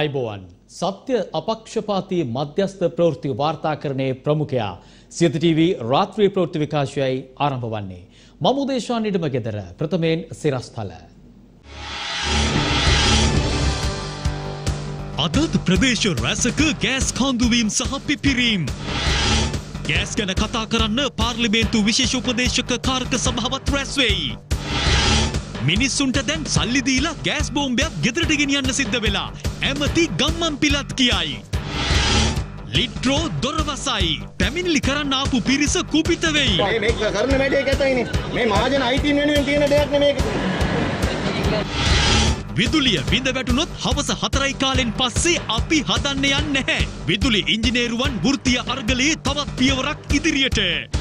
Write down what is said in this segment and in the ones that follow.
ආයිබෝවන් සත්‍ය අපක්ෂපාතී මධ්‍යස්ථ ප්‍රවෘත්ති වාර්තාකරණයේ ප්‍රමුඛයා සියත ටීවී රාත්‍රී ප්‍රවෘත්ති විකාශයයි ආරම්භ වන්නේ. මම උදේශාන් ඉඩම ගෙදර ප්‍රථමයෙන් සිරස්තල. අදත් ප්‍රදේශ රැසක ගෑස් කාන්දුවීම් සහ පිපිරීම්. ගෑස් ගැන කතා කරන්න පාර්ලිමේන්තු විශේෂ උපදේශක කාර්ක සභාවත් රැස්වෙයි. මිනිස්සුන්ට දැන් සල්ලි දීලා ගෑස් බෝම්බයක් ගෙදරට ගෙනියන්න සිද්ධ වෙලා ඇමති ගම්මන් පිලත් කියයි. ලිට්‍රෝ දොරවසයි පැමිණිලි කරන්න ආපු පිරිස කුපිත වෙයි. මේ කරන වැඩේ කැතයිනේ. මේ මහජන අයිතීන් වෙනුවෙන් තියෙන දෙයක් නෙමේක. විදුලිය විඳ වැටුනොත් හවස හතරයි කාලෙන් පස්සේ අපි හදන්න යන්න නැහැ. විදුලි ඉංජිනේරුවන් වෘත්තීය අර්ගලයේ තවත් පියවරක් ඉදිරියට.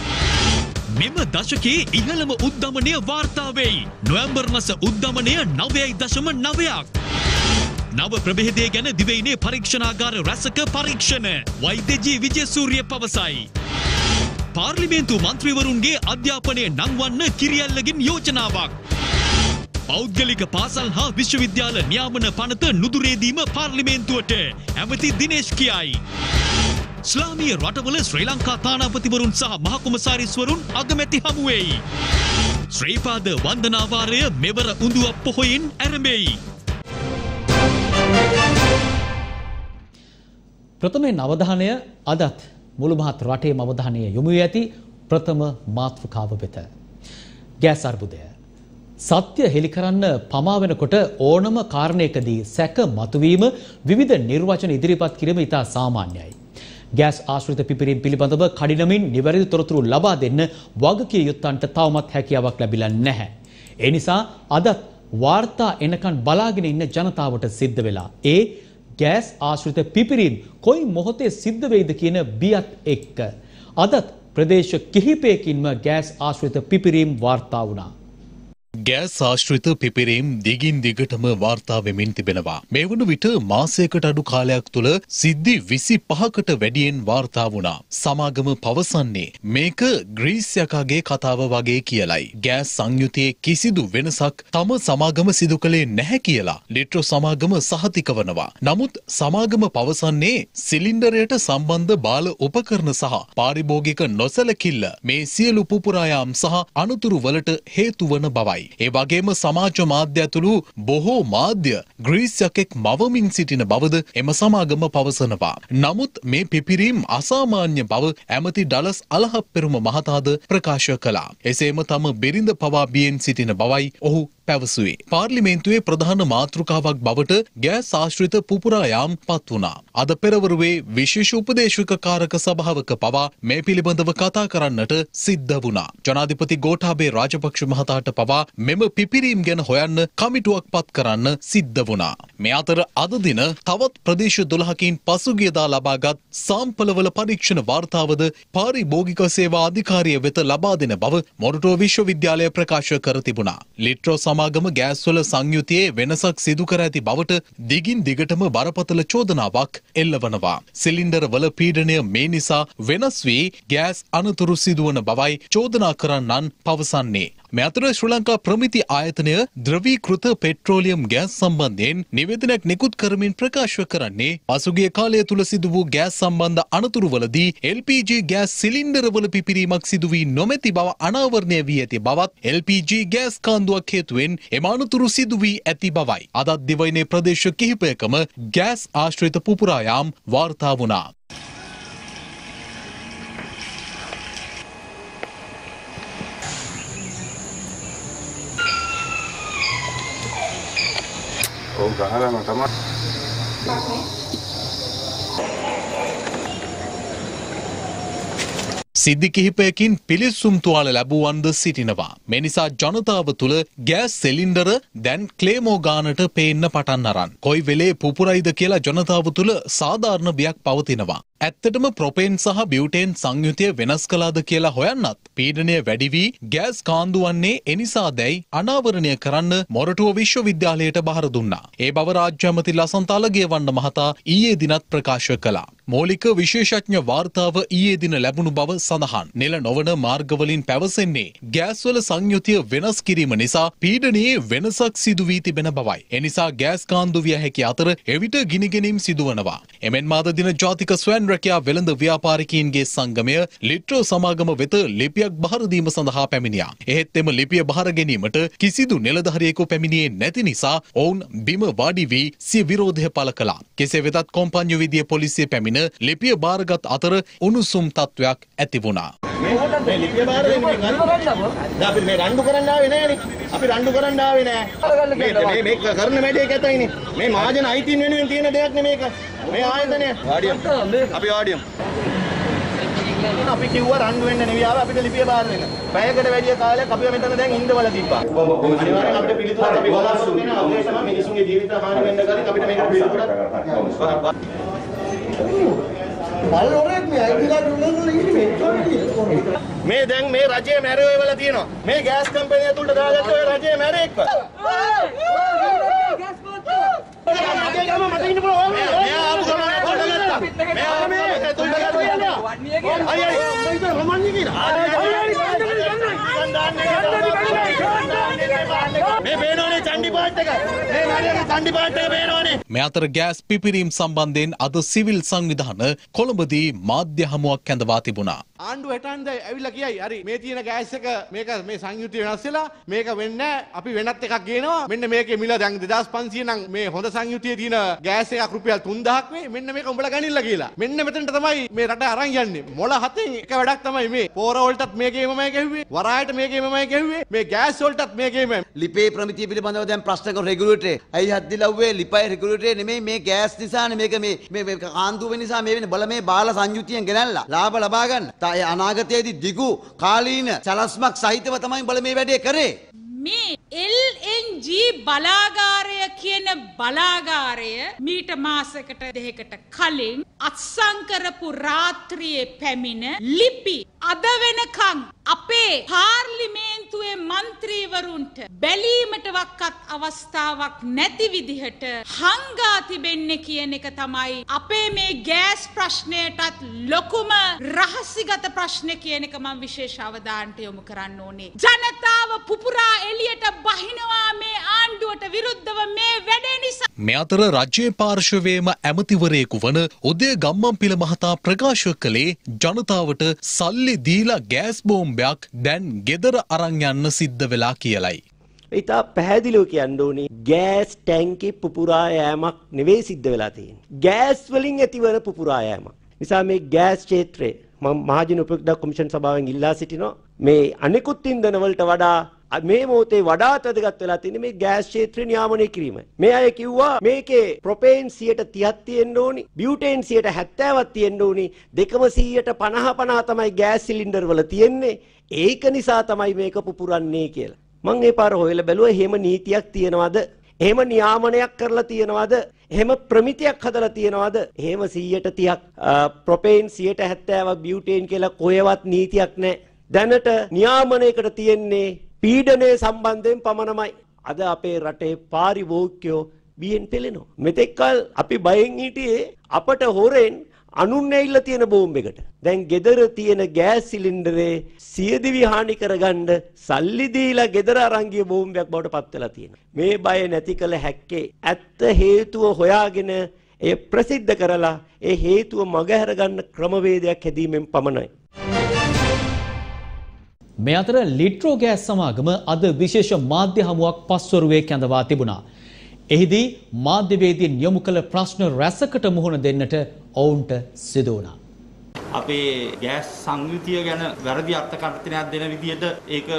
මෙම දශකයේ ඉහළම උද්ධමනය වාර්තා වෙයි. නොවැම්බර් මස උද්ධමනය 9.9ක්. නව ප්‍රභේදය ගැන දිවයිනේ පරීක්ෂණාගාර රැසක පරීක්ෂණ. වෛද්‍යජී විජයසූරිය පවසයි. පාර්ලිමේන්තු මන්ත්‍රීවරුන්ගේ අධ්‍යාපනය නංවන්න කිරියල්ලගින් යෝජනාවක්. පෞද්ගලික පාසල් හා විශ්වවිද්‍යාල නියාමන පනත නුදුරේදීම පාර්ලිමේන්තුවට ඇමති දිනේශ් කියයි. ස්ලාමීය රටවල ශ්‍රී ලංකා තානාපතිවරුන් සහ මහකුමසාරිස්වරුන් අගමැති හමුවෙයි. ශ්‍රීපාද වන්දනාවාරය මෙවර උඳුව පොහොයින් ඇරඹෙයි. ප්‍රථමයෙන් අවධානය අදත් මුළු මහත් රටේ අවධානය යොමු වී ඇති ප්‍රථම මාතෘකාව වෙත. ගෑස් අර්බුදය. සත්‍ය හෙළි කරන්න පමා වෙනකොට ඕනම කාරණයකදී සැක මතුවීම විවිධ නිර්වචන ඉදිරිපත් කිරීම ඉතා සාමාන්‍යයි. ගෑස් ආශ්‍රිත පිපිරීම් පිළිබඳව කඩිනමින් නිවැරදි තොරතුරු ලබා දෙන්න වගකිය යුත්තන්ට තවමත් හැකියාවක් ලැබිලා නැහැ. ඒ නිසා අදත් වාර්තා එනකන් බලාගෙන ඉන්න ජනතාවට සිද්ධ වෙලා ඒ ගෑස් ආශ්‍රිත පිපිරීම් කොයි මොහොතේ සිද්ධ වෙයිද කියන බියත් එක්ක අදත් ප්‍රදේශ කිහිපයකින්ම ගෑස් ආශ්‍රිත පිපිරීම් වාර්තා වුණා. ගෑස් ආශ්‍රිත පිපිරීම් දිගින් දිගටම වාර්තා වෙමින් තිබෙනවා. මේ වන විට මාසයකට අඩු කාලයක් තුළ සිද්ධි විසි පහකට වැඩියෙන් වාර්තා වුණා. සමාගම පවසන්නේ මේක ග්‍රීස් යකාගේ කතාව වගේ කියලයි. ගෑස් සංයුතියේ කිසිදු වෙනසක් තම සමාගම සිදු කළේ නැහැ කියලා ලිට්‍රෝ සමාගම සහතික වනවා. නමුත් සමාගම පවසන්නේ සිලින්ඩරයට සම්බන්ධ බාල උපකරණ සහ පාරිභෝගික නොසැලකිල්ල මේ සියලු පුපුරායාම් සහ අනුතුරු වලට හේතු වන බවයි. ඒ වගේම සමාජ මාධ්‍ය ඇතුළු බොහෝ මාධ්‍ය ග්‍රීස් යකෙක් මවමින් සිටින බවද එම සමාගම පවසනවා. නමුත් මේ පිපිරීම් අසාමාන්‍ය බව ඇමති ඩලස් අලහප්පෙරුම මහතාද ප්‍රකාශ කළා. එසේම තම බිරිඳ පවා බියෙන් සිටින බවයි ඔහු පැවසුවේ. පාර්ලිමේන්තුවේ ප්‍රධාන මාතෘකාවක් බවට ගෑස් ආශ්‍රිත පුපුරා යාම් පත් වුණා. අද පෙරවරුවේ විශේෂ උපදේශක කාරක සභාවක පවා මේ පිළිබඳව කතා කරන්නට සිද්ධ වුණා. ජනාධිපති ගෝඨාභය රාජපක්ෂ මහතාට පවා මෙම පිපිරීම් ගැන හොයන්න කමිටුවක් පත් කරන්න සිද්ධ වුණා. මේ අතර අද දින තවත් ප්‍රදේශ 12කින් පසුගියදා ලබාගත් සාම්පලවල පරීක්ෂණ වාර්තාවද පාරිභෝගික සේවා අධිකාරිය වෙත ලබා දෙන බව මොරටුව විශ්වවිද්‍යාලය ප්‍රකාශ කර තිබුණා. ලිට්‍රෝ සමාගම ගෑස්වල සංයුතියේ වෙනසක් සිදු කර ඇති බවට දිගින් දිගටම බරපතල චෝදනාවක් එල්ලවනවා. සිලින්ඩර වල පීඩනය මේ නිසා වෙනස් වී ගෑස් අනතුරු සිදුවන බවයි චෝදනා කරන්නන් පවසන්නේ. මේ අතර ශ්‍රී ලංකා ප්‍රමිති ආයතනය ද්‍රවීකෘත පෙට්‍රෝලියම් ගෑස් සම්බන්ධයෙන් නිවේදනයක් නිකුත් කරමින් ප්‍රකාශ කරන්නේ පසුගිය කාලය තුල සිදු වූ ගෑස් සම්බන්ධ අනතුරුවලදී LPG ගෑස් සිලින්ඩරවල පිපිරීමක් සිදු වී නොමැති බව අනාවරණය වී ඇති බවත් LPG ගෑස් කාන්දුවක් හේතුවෙන් එම අනතුරු සිදු වී ඇති බවයි. අදත් දිවයිනේ ප්‍රදේශ කිහිපයකම ගෑස් ආශ්‍රිත පුපුරායාම් වාර්තා වුණා. ඔව් ගහලාම තමයි. සිද්ධි කිහිපයකින් පිලිස්සුම් තුවාල ලැබුවන්ද සිටිනවා. මේ නිසා ජනතාව තුළ ගෑස් සෙලින්ඩර දැන් ක්ලේමෝ ගානට පේන්න පටන් අරන්. කොයි වෙලේ පුපුරයිද කියලා ජනතාව තුළ සාධාරණ බියක් පවතිනවා. ඇත්තටම ප්‍රොපේන් සහ බියුටේන් සංයුතිය වෙනස් කලාද කියලා හොයන්නත් පීඩනය වැඩි වී ගෑස් කාන්දු වන්නේ එනිසා දැයි අනාවරණය කරන්න මොරටුව විශ්වවිද්‍යාලයට බහර දුන්නා. ඒ බව රාජ්‍ය ඇමති ලසන්ත අලගේවන්න මහතා ඊයේ දිනත් ප්‍රකාශ කළා. මූලික විශේෂඥ වාර්තාව ඊයේ දින ලැබුණු බව සඳහන්. නිල නොවන මාර්ගවලින් පැවසෙන්නේ ගෑස්වල සංයුතිය වෙනස් කිරීම නිසා පීඩනයේ වෙනසක් සිදු වී තිබෙන බවයි. එනිසා ගෑස් කාන්දු විය හැකි අතර එවිට ගිනිගෙනීම් සිදුවනවා. එමෙන් මාද දින ජාතික ස්වයන් රැකියා වෙළඳ ව්‍යාපාරිකයින්ගේ සංගමය ලිට්‍රෝ සමාගම වෙත ලිපියක් බහරදීම සඳහා පැමිණියා. එහෙත් එම ලිපිය බහර ගැනීමට කිසිදු නිලධහරියෙකු පැමිණියේ නැති නිසා ඔවුන් බිම වාඩි වී සිය විරෝධය පළ කළා. කෙසේ වෙතත් කොම්පන්යු විදිය පොලිසිය පැමිණ ලිපිය බාරගත් අතර උණුසුම් තත්ත්වයක් ඇති වුණා. මේ. අපි රණ්ඩු කරන්න ආවේ නෑනේ. අපි රණ්ඩු කරන්න ආවේ නෑ. මේ මේ මේ කරන වැඩේ කැතයිනේ. මේ මහජන අයිතීන් වෙනුවෙන් තියෙන දෙයක් නේ මේක. මේ ආයතනය. වාඩියම්. අපි වාඩියම්. අපි කිව්වා රණ්ඩු වෙන්න නෙවෙයි ආවේ අපිට ලිපිය බාර දෙන්න. පැයකට වැඩි කාලයක් අපිව මෙතන දැන් ඉඳවල තිබ්බා. අනිවාර්යෙන් අපිට පිළිතුරක් අපි දෙනවා. අවශ්‍ය නම් මිනිසුන්ගේ ජීවිත හානි වෙන්න කලින් අපිට මේකට පිළිතුරක් මේ දැන් මේ රජයේ මැරෙව වෙලා තියෙනවා. මේ ගෑස් කම්පැනි ඇතුළට දාගත්ත ඔය රජයේ ඇතුළට ගත්තා. අය අය රොමන්නේ කියලා. මේ පේනෝනේ චණ්ඩි පාට් එක. මේ මැරෙගේ චණ්ඩි පාට් එක පේනෝනේ. මේ අතර ගෑස් පිපිරීම් සම්බන්ධයෙන් අද සිවිල් සංවිධාන කොළඹදී මාධ්‍ය හමුවක් ඇඳවා තිබුණා. ආණ්ඩුව හෙටන්ද ඇවිල්ලා කියයි හරි මේ තියෙන ගෑස් එක මේක මේ සංයුතිය වෙනස් වෙලා මේක වෙන්නේ නැහැ. අපි වෙනත් එකක් ගේනවා මෙන්න මේකේ මිල දැන් 2500 නම් මේ හොඳ සංයුතියේ තියෙන ගෑස් එකක් රුපියල් 3000ක් වේ මෙන්න මේක උඹලා ගනින්න කියලා මෙන්න මෙතනට තමයි මේ රට අරන් යන්නේ මොළ හතෙන් එක වැඩක් තමයි මේ පෝර වලටත් මේකේමමයි ගැහුවේ වරායට මේකේමමයි ගැහුවේ මේ ගෑස් වලටත් මේකේම ලිපේ ප්‍රමිතිය පිළිබඳව දැන් ප්‍රශ්න කර රෙගුලේටරේ ඇයි හත් දිලව්වේ ලිපයි රෙගුලේටරේ නෙමෙයි මේ ගෑස් නිසානේ මේක මේ මේ කාන්දුව නිසා මේ වෙන්නේ බල මේ බාල සංයුතියෙන් ගෙනල්ලා ලාභ ලබා ගන්න. ඒ අනාගතයේදී දිගු කාලීන සලස්මක් සහිතව තමයි බල මේ වැඩේ කරේ. මේ LNG බලාගාරය කියන බලාගාරය මීට මාසකට දෙකට කලින් අත්සංකරපු රාත්‍රියේ පැමිණ ලිපි අද වෙනකං අපේ පාර්ලිමේන්තුවේ මන්ත්‍රීවරුන්ට බැලීමටවක්කත් අවස්ථාවක් නැති විදිහට හංගා තිබෙන්නේ කියන එක තමයි අපේ මේ ගෑස් ප්‍රශ්නයටත් ලොකුම රහසිගත ප්‍රශ්න කියන එක මම විශේෂ අවධානයට යොමු කරන්න ඕනේ. ජනතාව පුපුරා එළියට බහිනවා මේ ආණ්ඩුවට විරුද්ධව මේ වැඩේ නිසා. මේ අතර රජයේ පාර්ශවයේම ඇමතිවරයෙකු වන උදය ගම්මන්පිල මහතා ප්‍රකාශ කළේ ජනතාවට සල්ලි දීලා ගෑස් බෝම්බයක් දැන් ගෙදර අරන් යන්න සිද්ධ වෙලා කියලයි. ඉතා පැහැදිලිව කියන්න ඕනේ ගෑස් ටැංකි පුපුරා යෑමක් නෙවෙයි සිද්ධ වෙලා තියෙන්නේ. ගෑස් වලින් ඇතිවන පුපුරා යෑමක්. නිසා මේ ගෑස් ක්ෂේත්‍රයේ මම මහජන උපයෝගිතා කොමිෂන් සභාවෙන් ඉල්ලා සිටිනවා මේ අනෙකුත් ඉන්ධන වලට වඩා මේ මොහොතේ වඩාත් වැදගත් වෙලා තියෙන්නේ මේ ගෑස් ක්ෂේත්‍රය නියාමනය කිරීමයි. මේ අය කිව්වා මේකේ ප්‍රොපේන් 130ක් තියෙන්න ඕනි, බියුටේන් 70ක් තියෙන්න ඕනි. දෙකම 150 50 තමයි ගෑස් සිලින්ඩර් වල තියෙන්නේ. ඒක නිසා තමයි මේක පුපුරන්නේ කියලා. මං ඒ පාර හොයලා බැලුවා එහෙම නීතියක් තියෙනවද? එහෙම නියාමනයක් කරලා තියෙනවද? එහෙම ප්‍රමිතියක් හදලා තියෙනවද? එහෙම 130ක් ප්‍රොපේන් 170ක් බියුටේන් කියලා කොහෙවත් නීතියක් නැහැ. දැනට නියාමනයකට තියෙන්නේ පීඩනය සම්බන්ධයෙන් පමණමයි. අද අපේ රටේ පාරිභෝගිකයෝ බියෙන් පෙළෙනවා. මෙතෙක්කල් අපි බයෙන් හිටියේ අපට හොරෙන් අනුන් ඇවිල්ලා තියෙන බෝම්බයකට. දැන් ගෙදර තියෙන ගෑස් සිලින්ඩරේ සියදිවි හානි කරගන්න සල්ලි දීලා ගෙදර අරන් ගිය බෝම්බයක් බවට පත් වෙලා තියෙනවා. මේ බය නැති කළ හැක්කේ ඇත්ත හේතුව හොයාගෙන ඒ ප්‍රසිද්ධ කරලා ඒ හේතුව මගහැර ගන්න ක්‍රමවේදයක් හැදීමෙන් පමණයි. මේ අතර ලිට්‍රෝ ගෑස් සමාගම අද විශේෂ මාධ්‍ය හමුවක් පස්වරුවේ කැඳවා තිබුණා. එහිදී මාධ්‍යවේදීන් යොමු කළ ප්‍රශ්න රැසකට මුහුණ දෙන්නට ඔවුන්ට සිදු වුණා. අපේ ගෑස් සංයුතිය ගැන වැරදි අර්ථකථනයක් දෙන විදිහට ඒක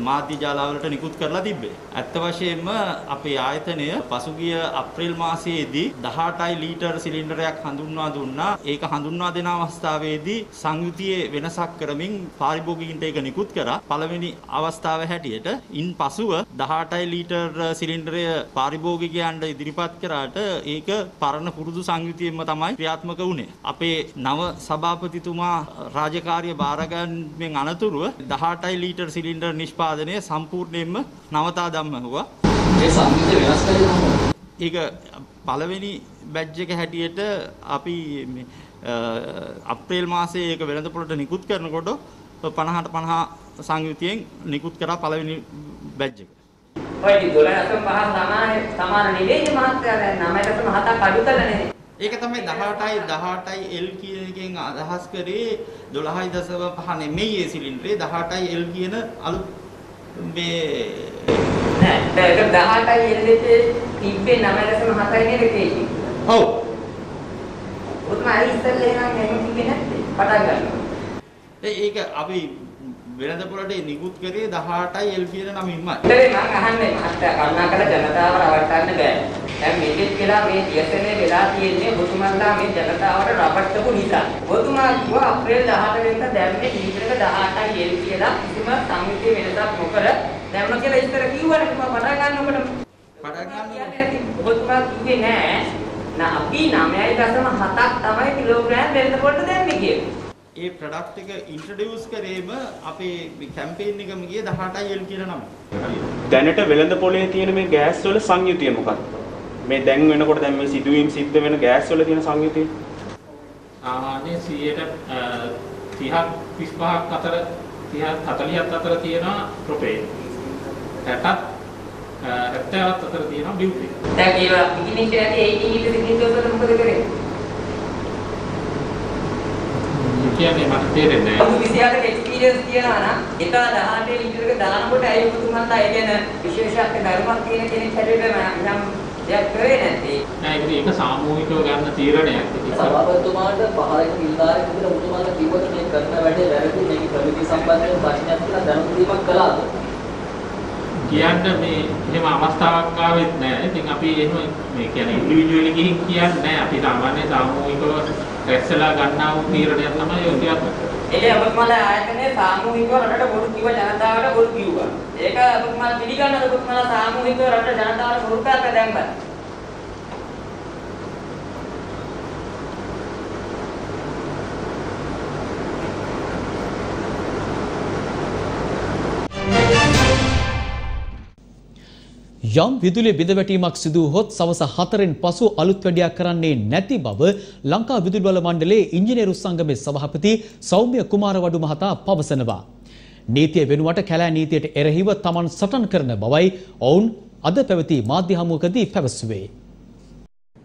මාධ්‍ය ජාලාවලට නිකුත් කරලා තිබ්බේ. ඇත්ත වශයෙන්ම අපේ ආයතනය පසුගිය අප්‍රේල් මාසයේදී 18යි ලීටර් සිලින්ඩරයක් හඳුන්වා දුන්නා. ඒක හඳුන්වා දෙන අවස්ථාවේදී සංයුතියේ වෙනසක් කරමින් පාරිභෝගිකින්ට ඒක නිකුත් කරා. පළවෙනි අවස්ථාව හැටියට ඉන් පසුව 18යි ලීටර් සිලින්ඩරය පාරිභෝගිකයන්ට ඉදිරිපත් කරාට ඒක පරණ පුරුදු සංයුතියෙන්ම තමයි ක්‍රියාත්මක වුණේ. අපේ නව සභාපති සභාපතිතුමා රාජකාරිය බාරගැන්මෙන් අනතුරුව 18 ලීටර් සිලින්ඩර් නිෂ්පාදනය සම්පූර්ණයෙන්ම නවතා දැම්මහුවා. ඒ සංයුතිය වෙනස් කළේ ඒක පළවෙනි බැජ් එක හැටියට අපි අප්‍රේල් මාසයේ ඒක වෙළඳපොළට නිකුත් කරනකොට 50ට 50 සංයුතියෙන් නිකුත් කරා පළවෙනි බැජ් එක. ඔය 12.5 සමාන සමාන නෙවෙයි මහත්තයා දැන් 9.7ක් අඩු කළනේ. ඒක තමයි 18යි 18යි L කියන එකෙන් අදහස් කරේ 12.5 නෙමෙයි ඒ සිලින්ඩරේ 18යි L කියන අලුත් මේ නෑ ඒක 18යි L එකේ තිබ්බේ 9.7යි නේද කේජි. ඔව්. උත්මයි ඉස්සෙල්ලා එහෙනම් එහෙම තිබ්බේ නැත්තේ. පටන් ගන්නවා. ඒක අපි වෙළඳපොළට නිකුත් කරේ 18යි L කියන නමින්මයි. ඉතින් මම අහන්නේ මහත්තයා කරුණාකර ජනතාව රවට්ටන්න බෑ. දැන් මේකෙත් කියලා මේ තියසනේ වෙලා තියෙන්නේ ඔබතුමන්ලා මේ ජනතාවට රවට්ටපු නිසා. ඔබතුමා කිව්වා අප්‍රේල් 18 වෙනිදා දැම්මේ දීපරක 18යි L කියලා කිසිම සංවිධි වෙනසක් නොකර දැම්ම කියලා ඉස්සර කිව්වනේ මම පටන් ගන්නකොට. පටන් ගන්නකොට ඔබතුමා කිව්වේ නෑ. නා අපි 9.7ක් තමයි කිලෝග්‍රෑම් වෙළඳපොළට දැම්මේ කියලා. ඒ ප්‍රොඩක්ට් එක ඉන්ට්‍රොඩියුස් කරේම අපේ කැම්පේන් එකම ගියේ 18යි L කියන නම. දැනට වෙළඳ පොලේ තියෙන මේ ගෑස් වල සංයුතිය මොකක්ද? මේ දැන් වෙනකොට දැන් මේ සිදුවීම් සිද්ධ වෙන ගෑස් වල තියෙන සංයුතිය? සාමාන්‍ය 100ට 30ක් 35ක් අතර 30ක් 40ක් අතර තියෙනවා ප්‍රොපේන්. 60ක් 70ක් අතර තියෙනවා බියුටේන්. දැන් ඒවා පිටිනික් ඇටි 18 ඊට සිග්නේචර් වල මොකද කරේ? කියන්නේ මට තේරෙන්නේ නැහැ. අවුරුදු 26ක එක්ස්පීරියන්ස් තියනවා නම් එක 18 ලිටරක දානකොට ඇයි ඔබතුමන්ලා ඒ ගැන විශේෂඥ ධර්මයක් තියෙන කෙනෙක් හැටියට නම් දෙයක් කරේ නැත්තේ? නෑ ඒක ඒක සාමූහිකව ගන්න තීරණයක්. සභාපතිතුමාට පහලක නිලධාරියෙක් විදිහට ඔබතුමාට කිව්වොත් මේ කරන වැඩේ වැරදි මේක ප්‍රමිති සම්බන්ධයෙන් ප්‍රශ්නයක් කියලා දැනුම් දීමක් කළාද? කියන්න මේ එහෙම අවස්ථාවක් ආවෙත් නෑ. ඉතින් අපි එහෙම මේ කියන්නේ ඉන්ඩිවිජුවලි ගිහින් කියන්නේ නෑ. අපි සාමාන්‍ය සාමූහිකව රැස්සලා ගන්නා වූ තීරණයක් තමයි ඔය කියන්නේ. එලේ ඔබතුමාලා ආයතනයේ සාමූහිකව රටට බොරු කිව්ව ජනතාවට බොරු කිව්වා. ඒක ඔබතුමාලා පිළිගන්නද ඔබතුමාලා සාමූහිකව රටට ජනතාවට බොරු කරලා දැම්මද? යම් විදුලිය බිඳවැටීමක් සිදු වුවහොත් සවස 4න් පසු අලුත් වැඩියක් කරන්නේ නැති බව ලංකා විදුලි බල මණ්ඩලයේ ඉංජිනේරු සංගමේ සභාපති සෞම්‍ය කුමාරවඩු මහතා පවසනවා. නීතිය වෙනුවට කැලෑ නීතියට එරෙහිව තමන් සටන් කරන බවයි ඔවුන් අද පැවති මාධ්‍ය හමුවකදී පැවසුවේ.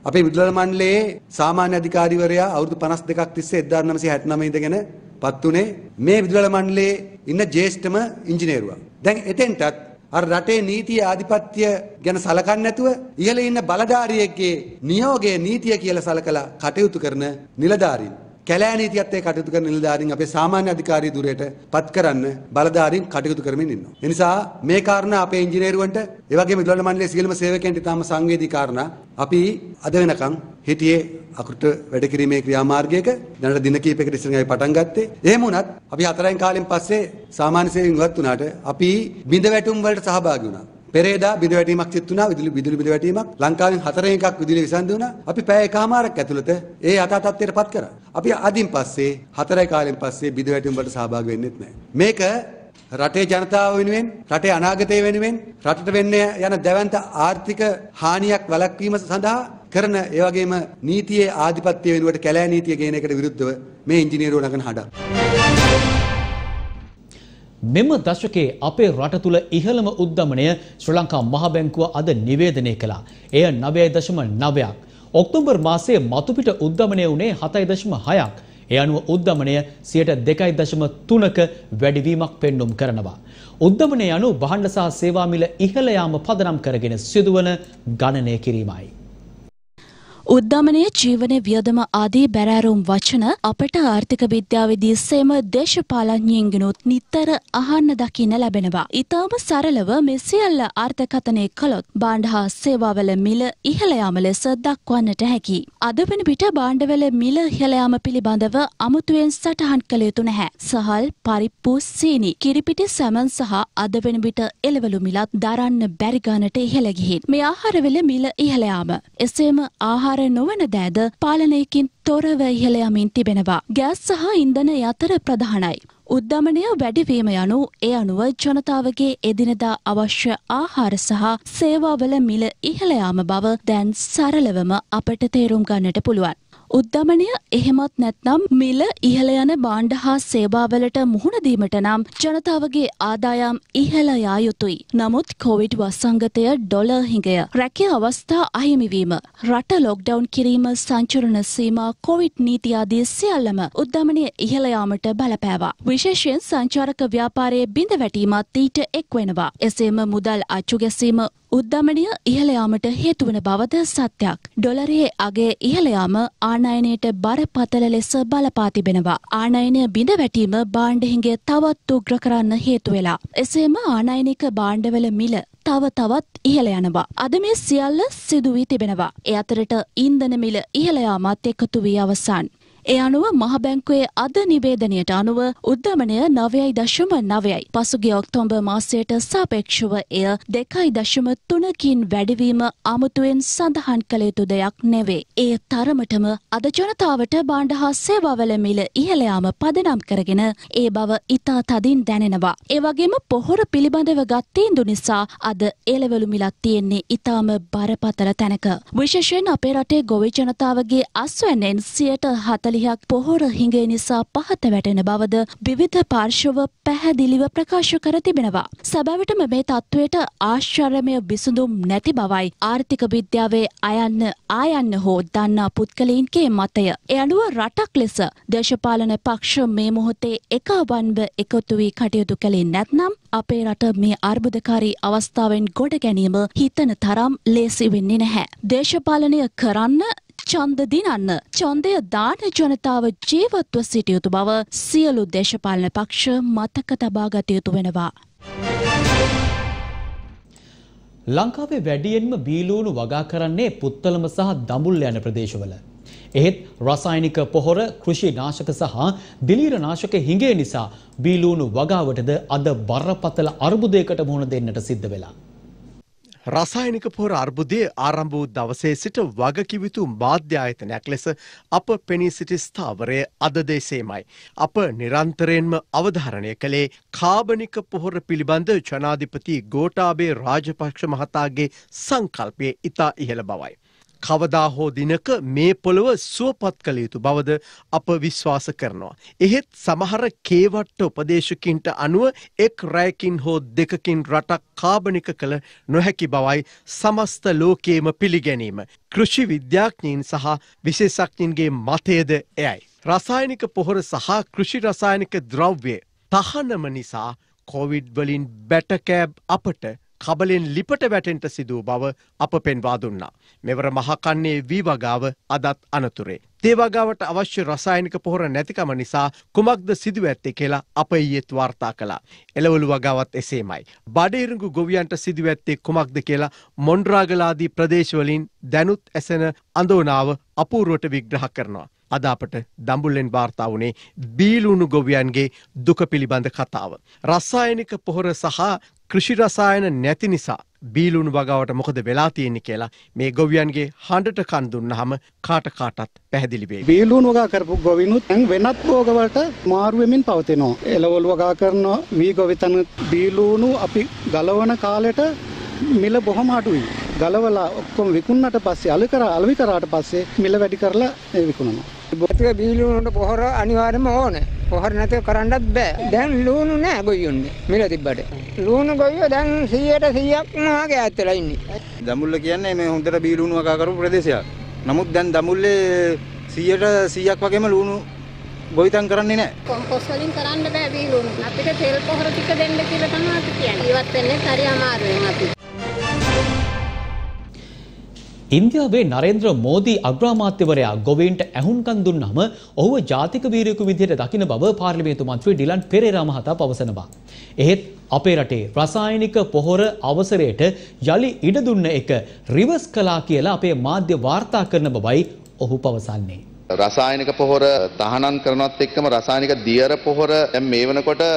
අපේ විදුලි මණ්ඩලයේ සාමාන්‍ය අධිකාරිවරයා අවුරුදු 52ක් තිස්සේ 1969 ඉඳගෙන පත් උනේ මේ විදුලි මණ්ඩලයේ ඉන්න ජ්‍යෙෂ්ඨම ඉංජිනේරුවා. දැන් එතෙන්ටත් අර රටේ නීතිය ආධිපත්‍ය ගැන සලකන්නේ නැතුව ඉහළ ඉන්න බලධාරියෙක්ගේ නියෝගයේ නීතිය කියලා සලකලා කටයුතු කරන නිලධාරීන්. කැලෑ නීතියත් ඒ කටයුතු කරන නිලධාරීන් අපේ සාමාන්‍ය අධිකාරී දුරයට පත් කරන්න බලධාරීන් කටයුතු කරමින් ඉන්නවා. ඒ නිසා මේ කාරණා අපේ ඉංජිනේරුවන්ට ඒ වගේම විදුලි මණ්ඩලයේ සියලුම සේවකයන්ට ඉතාම සංවේදී කාරණා අපි අද වෙනකන් හිටියේ අකුරට වැඩ කිරීමේ ක්‍රියාමාර්ගයක දැනට දින කිහිපයකට ඉස්සරහින් අපි පටන් ගත්තේ. එහෙම වුණත් අපි හතරෙන් කාලෙන් පස්සේ සාමාන්‍ය සේවයෙන් ඉවත් වුණාට අපි බිඳ වැටුම් වලට සහභාගී වුණා. පෙරේදා බිඳ වැටීමක් සිත් වුණා විදුලි විදුලි බිඳ වැටීමක් ලංකාවෙන් හතරෙන් එකක් විදුලිය විසන්දි වුණා. අපි පැය එකමාරක් ඇතුළත ඒ යථා තත්ත්වයට පත් කරා. අපි අදින් පස්සේ හතරයි කාලෙන් පස්සේ බිඳ වැටීම් වලට සහභාගී වෙන්නෙත් නැහැ. මේක රටේ ජනතාව වෙනුවෙන් රටේ අනාගතය වෙනුවෙන් රටට වෙන්න යන දැවැන්ත ආර්ථික හානියක් වැළැක්වීම සඳහා කරන ඒ වගේම නීතියේ ආධිපත්‍ය වෙනුවට කැලෑ නීතිය ගේන එකට විරුද්ධව මේ ඉංජිනේරුවෝ නගන හඬක් මෙම දශකයේ අපේ රට තුළ ඉහළම උද්දමනය ශ්‍රී ලංකා මහ බැංකුව අද නිවේදනය කළා. එය 9.9ක්. ඔක්තෝබර් මාසයේ මතුපිට උද්දමනය වුණේ 7.6ක්. ඒ අනුව උද්දමනය 2.3ක වැඩිවීමක් පෙන්눔 කරනවා. උද්දමනය යනු භාණ්ඩ සහ සේවා මිල ඉහළ යාම පදනම් කරගෙන සිදුවන ගණනය කිරීමයි. උද්දමනය ජීවනය වියදම ආදී බැරෑරුම් වචන අපට ආර්ථික විද්‍යාවේදී සේම දේශපාලඥයින්ගෙනුත් නිතර අහන්න දකින්න ලැබෙනවා. ඊටම සරලව මේ සියල්ල අර්ථකථනය කළොත් භාණ්ඩ හා සේවාවල මිල ඉහළ යාම ලෙස දක්වන්නට හැකි. අද වන විට භාණ්ඩවල මිල ඉහළ යාම පිළිබඳව අමුතුවෙන් සටහන් කළ යුතු නැහැ. සහල්, පරිප්පු, සීනි, කිරිපිටි සැමන් සහ අද වන විට එළවලු මිලත් දරන්න බැරි ගන්නට ඉහළ ගිහින්. මේ ආහාරවල මිල ඉහළ යාම. එසේම ආහාර ආහාර නොවන දෑද පාලනයකින් තොරව ඉහළ යමින් තිබෙනවා. ගෑස් සහ ඉන්ධන අතර ප්‍රධානයි. උද්ධමනය වැඩිවීම යනු ඒ අනුව ජනතාවගේ එදිනදා අවශ්‍ය ආහාර සහ සේවාවල මිල ඉහළ යාම බව දැන් සරලවම අපට තේරුම් ගන්නට පුළුවන්. උද්ධමනය එහෙමත් නැත්නම් මිල ඉහළ යන බාණ්ඩ හා සේවාවලට මුහුණ දීමට නම් ජනතාවගේ ආදායම් ඉහළ යා යුතුයි. නමුත් කොවිඩ් වසංගතය ඩොලර් හිඟය රැකිය අවස්ථා අහිමිවීම රට ලොක්ඩවුන් කිරීම සංචරණ සීමා කොවිඩ් නීති ආදී සියල්ලම උද්ධමනය ඉහළ යාමට බලපෑවා. විශේෂයෙන් සංචාරක ව්‍යාපාරයේ බිඳ වැටීමත් ඊට එක් වෙනවා. එසේම මුදල් අච්චු ගැසීම උද්ධමනය ඉහළ යාමට හේතුවන බවද සත්‍යයක්. ඩොලරයේ අගේ ඉහළ යාම ආනයනයට බරපතල ලෙස බලපා තිබෙනවා. ආනයනය බිඳ වැටීම බාණ්ඩහිගේ තවත් උග්‍ර කරන්න හේතු වෙලා. එසේම ආනයනික බාණ්ඩවල මිල තව තවත් ඉහළ යනවා. අද මේ සියල්ල සිදු වී තිබෙනවා. ඒ අතරට ඉන්ධන මිල ඉහළ යාමත් එකතු වී අවසන්. ඒ අනුව මහබැංකුවේ අද නිවේදනයට අනුව උද්ධමනය නවයයි දශම නවයයි. පසුගිය ඔක්තෝම්බර් මාසයට සාපේක්ෂව එය දෙකයි දශම තුනකින් වැඩිවීම අමුතුවෙන් සඳහන් කළ යුතු දෙයක් නෙවේ. ඒ තරමටම අද ජනතාවට බාණ්ඩ හා සේවාවල මිල ඉහළයාම පදනම් කරගෙන ඒ බව ඉතා තදින් දැනෙනවා. ඒවගේම පොහොර පිළිබඳව ගත්තීන්දු නිසා අද එලවලු මිලත් තියෙන්නේ ඉතාම බරපතල තැනක. විශේෂයෙන් අපේ රටේ ගොවි ජනතාවගේ අස්වැන්නෙන් සියට හතල පලිහක් පොහොර හිඟේ නිසා පහත වැටෙන බවද විවිධ පාර්ශව පැහැදිලිව ප්‍රකාශ කර තිබෙනවා. සැබැවිටම මේ තත්ත්වයට ආශ්චර්යමය විසඳුම් නැති බවයි ආර්ථික විද්‍යාවේ අයන්න ආයන්න හෝ දන්නා පුද්ගලයින්ගේ මතය. එ අනුව රටක් ලෙස දේශපාලන පක්ෂ මේ මොහොතේ එකවන්ව එකතු වී කටයුතු කළේ නැත්නම් අපේ රට මේ අර්බුදකාරී අවස්ථාවෙන් ගොඩ ගැනීම හිතන තරම් ලේසි වෙන්නේ නැහැ. දේශපාලනය කරන්න ඡන්ද දිනන්න ඡන්දය දාන ජනතාව ජීවත්ව සිටියයුතු බව සියලු දේශපාලන පක්ෂ මතක තබා ගත යුතු වෙනවා. ලංකාවේ වැඩියෙන්ම බීලූණු වගා කරන්නේ පුත්තලම සහ දඹුල්ල යන ප්‍රදේශවල. එහෙත් රසායනික පොහොර කෘෂි නාශක සහ දිලීර නාශක හිඟේ නිසා බීලූණු වගාවටද අද බරපතල අර්බුදයකට මුහුණ දෙන්නට සිද්ධ වෙලා. රසායනික පොර අර්බුදය ආරම්භ වූ දවසේ සිට වගකිවිතු මාධ්‍යායතනයක් ලෙස අප පෙනී සිටි ස්ථාවරය අද දේශේමයි. අප නිරන්තරයෙන්ම අවධාරණය කළේ කාබනික පොහොර පිළිබඳ ජනාධිපති ගෝටාබේ රාජපක්ෂ මහතාගේ සංකල්පය ඉතා ඉහළ බවයි. කවදා හෝ දිනක මේ පොළොව සුවපත් කළ යුතු බවද අප විශ්වාස කරනවා. එහෙත් සමහර කේවට්ට උපදේශකින්ට අනුව එක් රැයකින් හෝ දෙකකින් රටක් කාබනික කළ නොහැකි බවයි සමස්ත ලෝකේම පිළිගැනීම. කෘෂි විද්‍යාඥීන් සහ විශේෂඥන්ගේ මතයද එයයි. රසායනික පොහොර සහ කෘෂි රසායනික ද්‍රව්‍ය තහනම නිසා කොවිඩ් වලින් බැටකෑබ් අපට කබලෙන් ලිපට වැටෙන්ට සිදූ බව අප පෙන්වා දුන්නා. මෙවර මහකන්නේ වී වගාව අදත් අනතුරේ. තේවගාවට අවශ්‍ය රසායනික පොහොර නැතිකම නිසා කුමක්ද සිදුව ඇත්තේ කියලා අප ඊයේත් වාර්තා කළා. එළවලු වගාවත් එසේමයි. බඩේරුඟු ගොවියන්ට සිදුව ඇත්තේ කුමක්ද කියලා මොන්ඩ්‍රාගලාදී ප්‍රදේශවලින් දැනුත් ඇසෙන අඳෝනාව අපූරුවට විග්‍රහ කරනවා. අද අපට දඹුල්ලෙන් වාර්තා වුණේ බීලුණු ගොවියන්ගේ දුක පිළිබඳ කතාව. රස්සායනික පොහොර සහ කෘෂි රසායන නැති නිසා බීලුණු වගාවට මොකද වෙලා තියෙන්නේ කියලා මේ ගොවියන්ගේ හඬට කන් දුන්නාම කාට කාටත් පැහැදිලි වෙයි. බීලුණු වගා කරපු ගොවිනුත් දැන් වෙනත් භෝගවලට මාරු වෙමින් පවතිනවා. එළවලු වගා කරනවා වී ගොවිතැන බීලුණු අපි ගලවන කාලෙට මිල බොහොම අඩුයි. ගලවලා ඔක්කොම විකුණනට පස්සේ අලි කරා අලවි කරාට පස්සේ මිල වැඩි කරලා ඒ විකුණනවා. බොතුක බීලුණුට පොහොර අනිවාර්යයෙන්ම ඕනේ. පොහොර නැතුව කරන්නත් බෑ. දැන් ලුණු නෑ ගොයියොන්නේ. මිල තිබ්බට. ලුණු ගොයියෝ දැන් 100ට 100ක්ම ආගේ ඇත්තලා ඉන්නේ. දමුල්ල කියන්නේ මේ හොඳට බීලුණු වගා කරපු ප්‍රදේශයක්. නමුත් දැන් දමුල්ලේ 100ට 100ක් වගේම ලුණු ගොවිතැන් කරන්නේ නැහැ. කොම්පෝස්ට් වලින් කරන්න බෑ බීලුණු. අපිට තෙල් පොහොර ටික දෙන්න කියලා තමයි අපි කියන්නේ. ඉවත් වෙන්නේ හරි අමාරුවෙන් අපි. ඉන්දියාවේ නරේන්ද්‍ර මෝදී අග්‍රාමාත්‍යවරයා ගොවීන්ට ඇහුම්කන් දුන්නම ඔහුව ජාතික වීරයෙකු විදිහට දකින බව පාර්ලිමේන්තු මන්ත්‍රී ඩිලන් පෙරේරා මහතා පවසනවා. එහෙත් අපේ රටේ රසායනික පොහොර අවසරයට යලි ඉඩ දුන්න එක රිවර්ස් කළා කියලා අපේ මාධ්‍ය වාර්තා කරන බවයි ඔහු පවසන්නේ. රසායනික පොහොර තහනම් කරනවත් එක්කම රසායනික දියර පොහොර දැන් මේ වෙනකොට අ,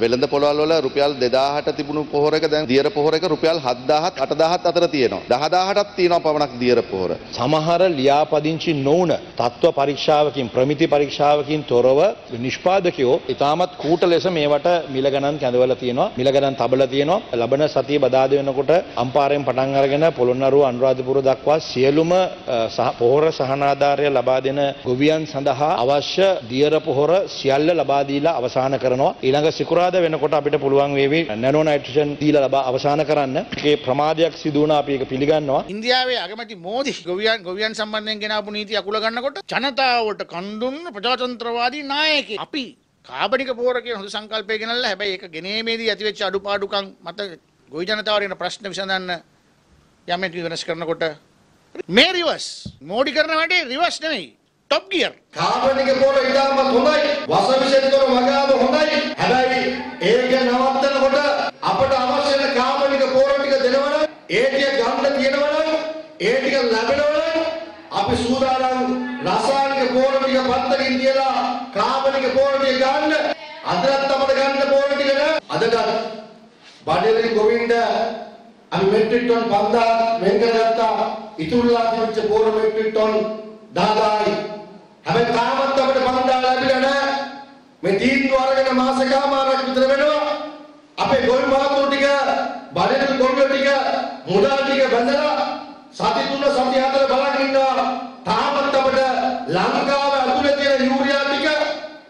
වෙළඳ පොළවල් වල රුපියල් 2000ට තිබුණු පොහොරක දැන් දියර පොහොරක රුපියල් 7000ත් 8000ත් අතර තියෙනවා. 10000ටත් තියෙනවා පමණක් දියර පොහොර. සමහර ලියාපදිංචි නොවන තත්ත්ව පරීක්ෂාවකින් ප්‍රමිති පරීක්ෂාවකින් තොරව නිෂ්පාදකයෝ ඉතාමත් කූට ලෙස මේවට මිල ගණන් කැඳවලා තියෙනවා. මිල ගණන් තබලා තියෙනවා. ලබන සතිය බදාද වෙනකොට අම්පාරයෙන් පටන් අරගෙන පොළොන්නරුව අනුරාධපුර දක්වා සියලුම අ, සහ පොහොර සහනාධාරය ලබා දෙන ගොවියන් සඳහා අවශ්‍ය දියර පොහොර සියල්ල ලබා දීලා අවසන් කරනවා. ඊළඟ සිකුරාදා වෙනකොට අපිට පුළුවන් වේවි නැනෝ නයිට්‍රජන් දීලා ලබා අවසන් කරන්න. ඒකේ ප්‍රමාදයක් සිදු වුණා අපි ඒක පිළිගන්නවා. ඉන්දියාවේ අගමැති මෝදි ගොවියන් ගොවියන් සම්බන්ධයෙන් ගෙනාපු නීති අකුල ගන්නකොට ජනතාවට කන්දුන්න ප්‍රජාතන්ත්‍රවාදී නායකයෙක්. අපි කාබනික පෝර කියන හොඳ සංකල්පය ගෙනල්ලා හැබැයි ඒක ගෙනීමේදී ඇතිවෙච්ච අඩුපාඩුකම් මත ගොවි ජනතාවට එන ප්‍රශ්න විසඳන්න යමෙක් වෙනස් කරනකොට. මේ රිවර්ස් මෝඩි කරන වැඩේ රිවර්ස් නෙමෙයි. ටොප් ගියර් කාබනික පොර ඉතාමත් හොඳයි. වසවිසෙන් තොර වගාව හොඳයි. හැබැයි ඒක නවත්තනකොට අපට අවශ්‍ය වෙන කාබනික පොර ටික දෙනවනම් ඒ ටික ගන්න තියෙනවනම් ඒ ටික ලැබෙනවනම් අපි සූදානම් රසායනික පොර ටික පත්තකින් තියලා කාබනික පොර ටික ගන්න. අදත් අපිට ගන්න පොර ටික නෑ. අදට බඩේරි ගොවින්ද අපි මෙට්‍රික් ටන් 5000 වෙන් කරගත්තා ඉතුරුලා තිබිච්ච පොර මෙට්‍රික් ටන් 10000යි හැබැයි තාමත් අපිට 5000 ලැබිලා නැහැ. මේ තීන්දුව අරගෙන මාස කමාරක් විතර වෙනවා. අපේ ගොවි මාතුරු ටික බඩේරි ගොවියෝ ටික මුදල් ටික බඳලා සති තුන සති හතර බලන් ඉන්නවා. තාමත් අපිට ලංකාව ඇතුලේ තියෙන යූරියා ටික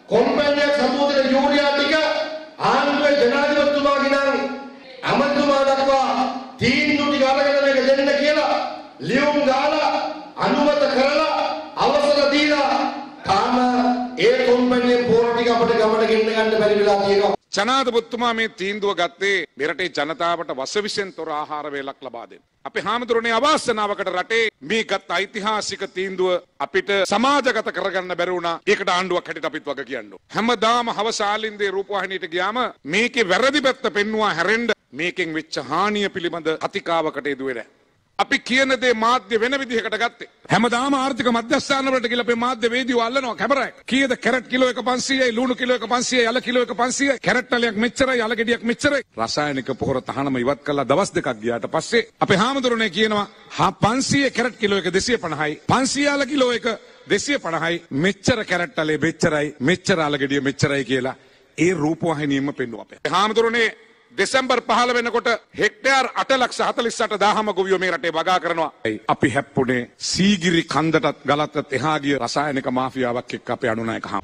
කොම්පැනියක් සතුව තියෙන යූරියා ටික ආණ්ඩුවේ ජනාධිපතිතුමාගේ නම් අමතුමා දක්වා තීන්දුව ටික අරගෙන මේක දෙන්න කියලා ලියුම් ගාලා අනුමත කරලා අවසර දීලා තාම ඒ කොම්පැනියේ පෝර ටික අපිට ගමට ගෙන්න ගන්න බැරි වෙලා තියෙනවා ජනාධපතිතුමා මේ තීන්දුව ගත්තේ මෙරටේ ජනතාවට වසවිසෙන් තොර ආහාර වේලක් ලබා දෙන්න. අපේ හාමුදුරනේ අවාසනාවකට රටේ මේ ගත් ඓතිහාසික තීන්දුව අපිට සමාජගත කරගන්න බැරි වුණා. ඒකට ආණ්ඩුවක් හැටියට අපිත් වග කියන්න ඕන. හැමදාම හවස ආලින්දේ රූපවාහිනියට ගියාම මේකේ වැරදි පැත්ත පෙන්වුවා හැරෙන්න මේකෙන් වෙච්ච හානිය පිළිබඳ කතිකාවකට යෙදුවේ නැහැ. අපි කියන දේ මාධ්‍ය වෙන විදිහකට ගත්තේ. හැමදාම ආර්ථික මධ්‍යස්ථාන වලට ගිහලා අපේ මාධ්‍ය වේදිකව අල්ලනවා කැමරාවක්. කීයද කැරට් කිලෝ එක 500යි, ලුණු කිලෝ එක 500යි, යල කිලෝ එක 500යි, කැරට් වලයක් මෙච්චරයි, යල ගෙඩියක් මෙච්චරයි. රසායනික පොහොර තහනම ඉවත් කළා දවස් දෙකක් ගියාට පස්සේ අපේ හාමුදුරනේ කියනවා හා 500 කැරට් කිලෝ එක 250යි, 500 යල කිලෝ එක 250යි, මෙච්චර කැරට් වලේ මෙච්චරයි, මෙච්චර යල ගෙඩිය මෙච්චරයි කියලා ඒ රූපවාහිනියෙම පෙන්වුවා අපේ. හාමුදුරනේ දෙසැම්බර් පහල වෙනකොට හෙක්ටයාර් අට ලක්ෂ හතලිස්සට දාහම ගොවියෝ මේ රටේ වගා කරනවා. අපි හැප්පුනේ සීගිරි කන්දටත් ගලත්තත් එහාගිය රසායනික මාෆියාවක් එක්ක අපේ අනුනායක හාම.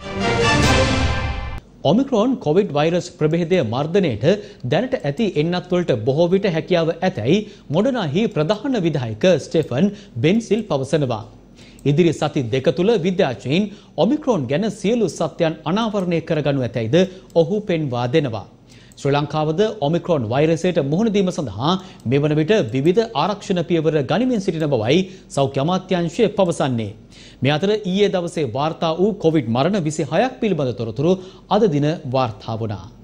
ඔමික්‍රෝන් කොවිඩ් වෛරස් ප්‍රභේදය මර්ධනයට දැනට ඇති එන්නත් වලට බොහෝ විට හැකියාව ඇතැයි මොඩනාහි ප්‍රධාන විධායක ස්ටෙෆන් බෙන්සිල් පවසනවා. ඉදිරි සති දෙක තුළ විද්‍යාඥයින් ඔමික්‍රෝන් ගැන සියලු සත්‍යයන් අනාවරණය කරගනු ඇතැයිද ඔහු පෙන්වා දෙනවා. ශ්‍රී ලංකාවද ඔමික්‍රෝන් වෛරසයට මුහුණ දීම සඳහා මෙවන විට විවිධ ආරක්ෂණ පියවර ගනිමින් සිටින බවයි සෞඛ්‍ය අමාත්‍යාංශය පවසන්නේ. මේ අතර ඊයේ දවසේ වාර්තා වූ කොවිඩ් මරණ 26ක් පිළිබඳ තොරතුරු අද දින වාර්තා වුණා.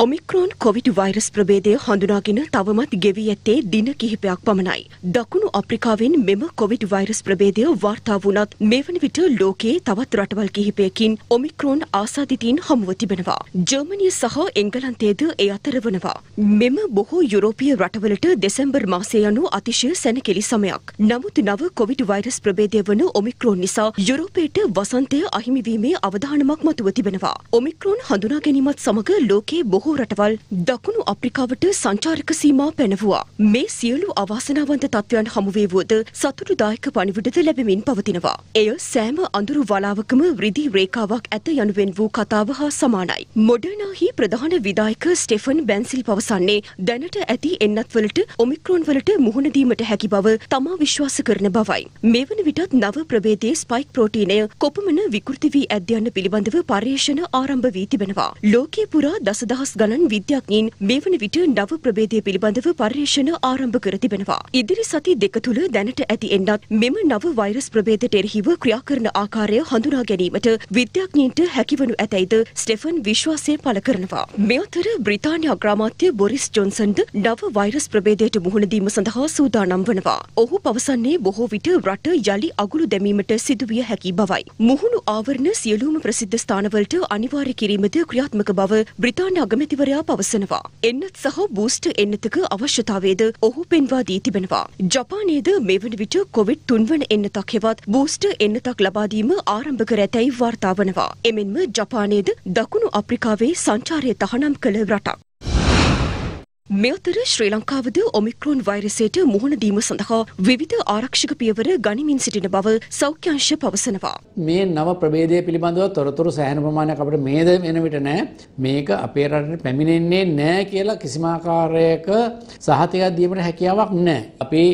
ඔමික්‍රෝන් කොවිඩ් වෛරස් ප්‍රභේදය හඳුනාගෙන තවමත් ගෙවී ඇත්තේ දින කිහිපයක් පමණයි. දකුණු අප්‍රිකාවෙන් මෙම කොවිඩ් වෛරස් ප්‍රභේදය වාර්තා වුණත් මේ වන විට ලෝකයේ තවත් රටවල් කිහිපයකින් ඔමික්‍රෝන් ආසාදිතීන් හමුව තිබෙනවා. ජර්මනිය සහ එංගලන්තයේද ඒ අතර වනවා. මෙම බොහෝ යුරෝපීය රටවලට දෙසැම්බර් මාසය යනු අතිශය සැනකෙලි සමයක්. නමුත් නව කොවිඩ් වෛරස් ප්‍රභේදය වන ඔමික්‍රෝන් නිසා යුරෝපයට වසන්තය අහිමිවීමේ අවධානමක් මතුව තිබෙනවා. ඔමික්‍රෝන් හඳුනා ගැනීමත් සමග ලෝකයේ බොහෝ බොහෝ රටවල් දකුණු අප්‍රිකාවට සංචාරක සීමා පැනවුවා. මේ සියලු අවාසනාවන්ත තත්ත්වයන් හමුවේ වුවද සතුටුදායක පණිවිඩද ලැබෙමින් පවතිනවා. එය සෑම අඳුරු වලාවකම වෘදි රේඛාවක් ඇත යනුවෙන් වූ කතාව හා සමානයි. මොඩර්නාහි ප්‍රධාන විදායක ස්ටෙෆන් බැන්සිල් පවසන්නේ දැනට ඇති එන්නත්වලට ඔමික්‍රෝන් වලට මුහුණ දීමට හැකි බව තමා විශ්වාස කරන බවයි. මේ වන විටත් නව ප්‍රභේදයේ ස්පයික් ප්‍රෝටීනය කොපමණ විකෘති වී ඇද්ද යන්න පිළිබඳව පර්යේෂණ ආරම්භ වී තිබෙනවා. ලෝකයේ පුරා දසදහස් ගණන් විද්‍යාඥයින් මේ වන විට නව ප්‍රභේදය පිළිබඳව පර්යේෂණ ආරම්භ කර තිබෙනවා. ඉදිරි සති දෙක තුළ දැනට ඇති එන්නත් මෙම නව වෛරස් ප්‍රභේදයට එරෙහිව ක්‍රියා කරන ආකාරය හඳුනා ගැනීමට විද්‍යාඥයින්ට හැකිවනු ඇතැයිද ස්ටෙෆන් විශ්වාසය පළ කරනවා. මේ අතර බ්‍රිතාන්‍ය අග්‍රාමාත්‍ය බොරිස් ජොන්සන්ද නව වෛරස් ප්‍රභේදයට මුහුණ දීම සඳහා සූදානම් වනවා. ඔහු පවසන්නේ බොහෝ විට රට යළි අගුළු දැමීමට සිදුවිය හැකි බවයි. මුහුණු ආවරණ සියලුම ප්‍රසිද්ධ ස්ථානවලට අනිවාර්ය කිරීමද ක්‍රියාත්මක බව බ්‍රිතාන්‍ය අගමැතිවරයා පවසනවා. එන්නත් සහ බූස්ට් එන්නතක අවශ්‍යතාවයද ඔහු පෙන්වා දී තිබෙනවා. ජපානයේද මේ වන විට කොවිඩ් තුන්වන එන්නතක් හෙවත් බූස්ට් එන්නතක් ලබා දීම ආරම්භ කර ඇතැයි වාර්තා වනවා. එමෙන්ම ජපානයේද දකුණු අප්‍රිකාවේ සංචාරය තහනම් කළ රටක්. මෙතර ශ්‍රී ලංකාවද ඔමික්‍රෝන් වෛරසයට මුහුණ දීම සඳහා විවිධ ආරක්ෂක පියවර ගනිමින් සිටින බව සෞඛ්‍යංශ පවසනවා. මේ නව ප්‍රබේදය පිළිබඳව තොරතුරු සෑහන ප්‍රමාණයක් අපිට මේද වෙන විට නෑ මේක අපේ රටට පැමිණෙන්නේ නෑ කියලා කිසිම ආකාරයක සහතිකයක් දීමට හැකියාවක් නෑ. අපි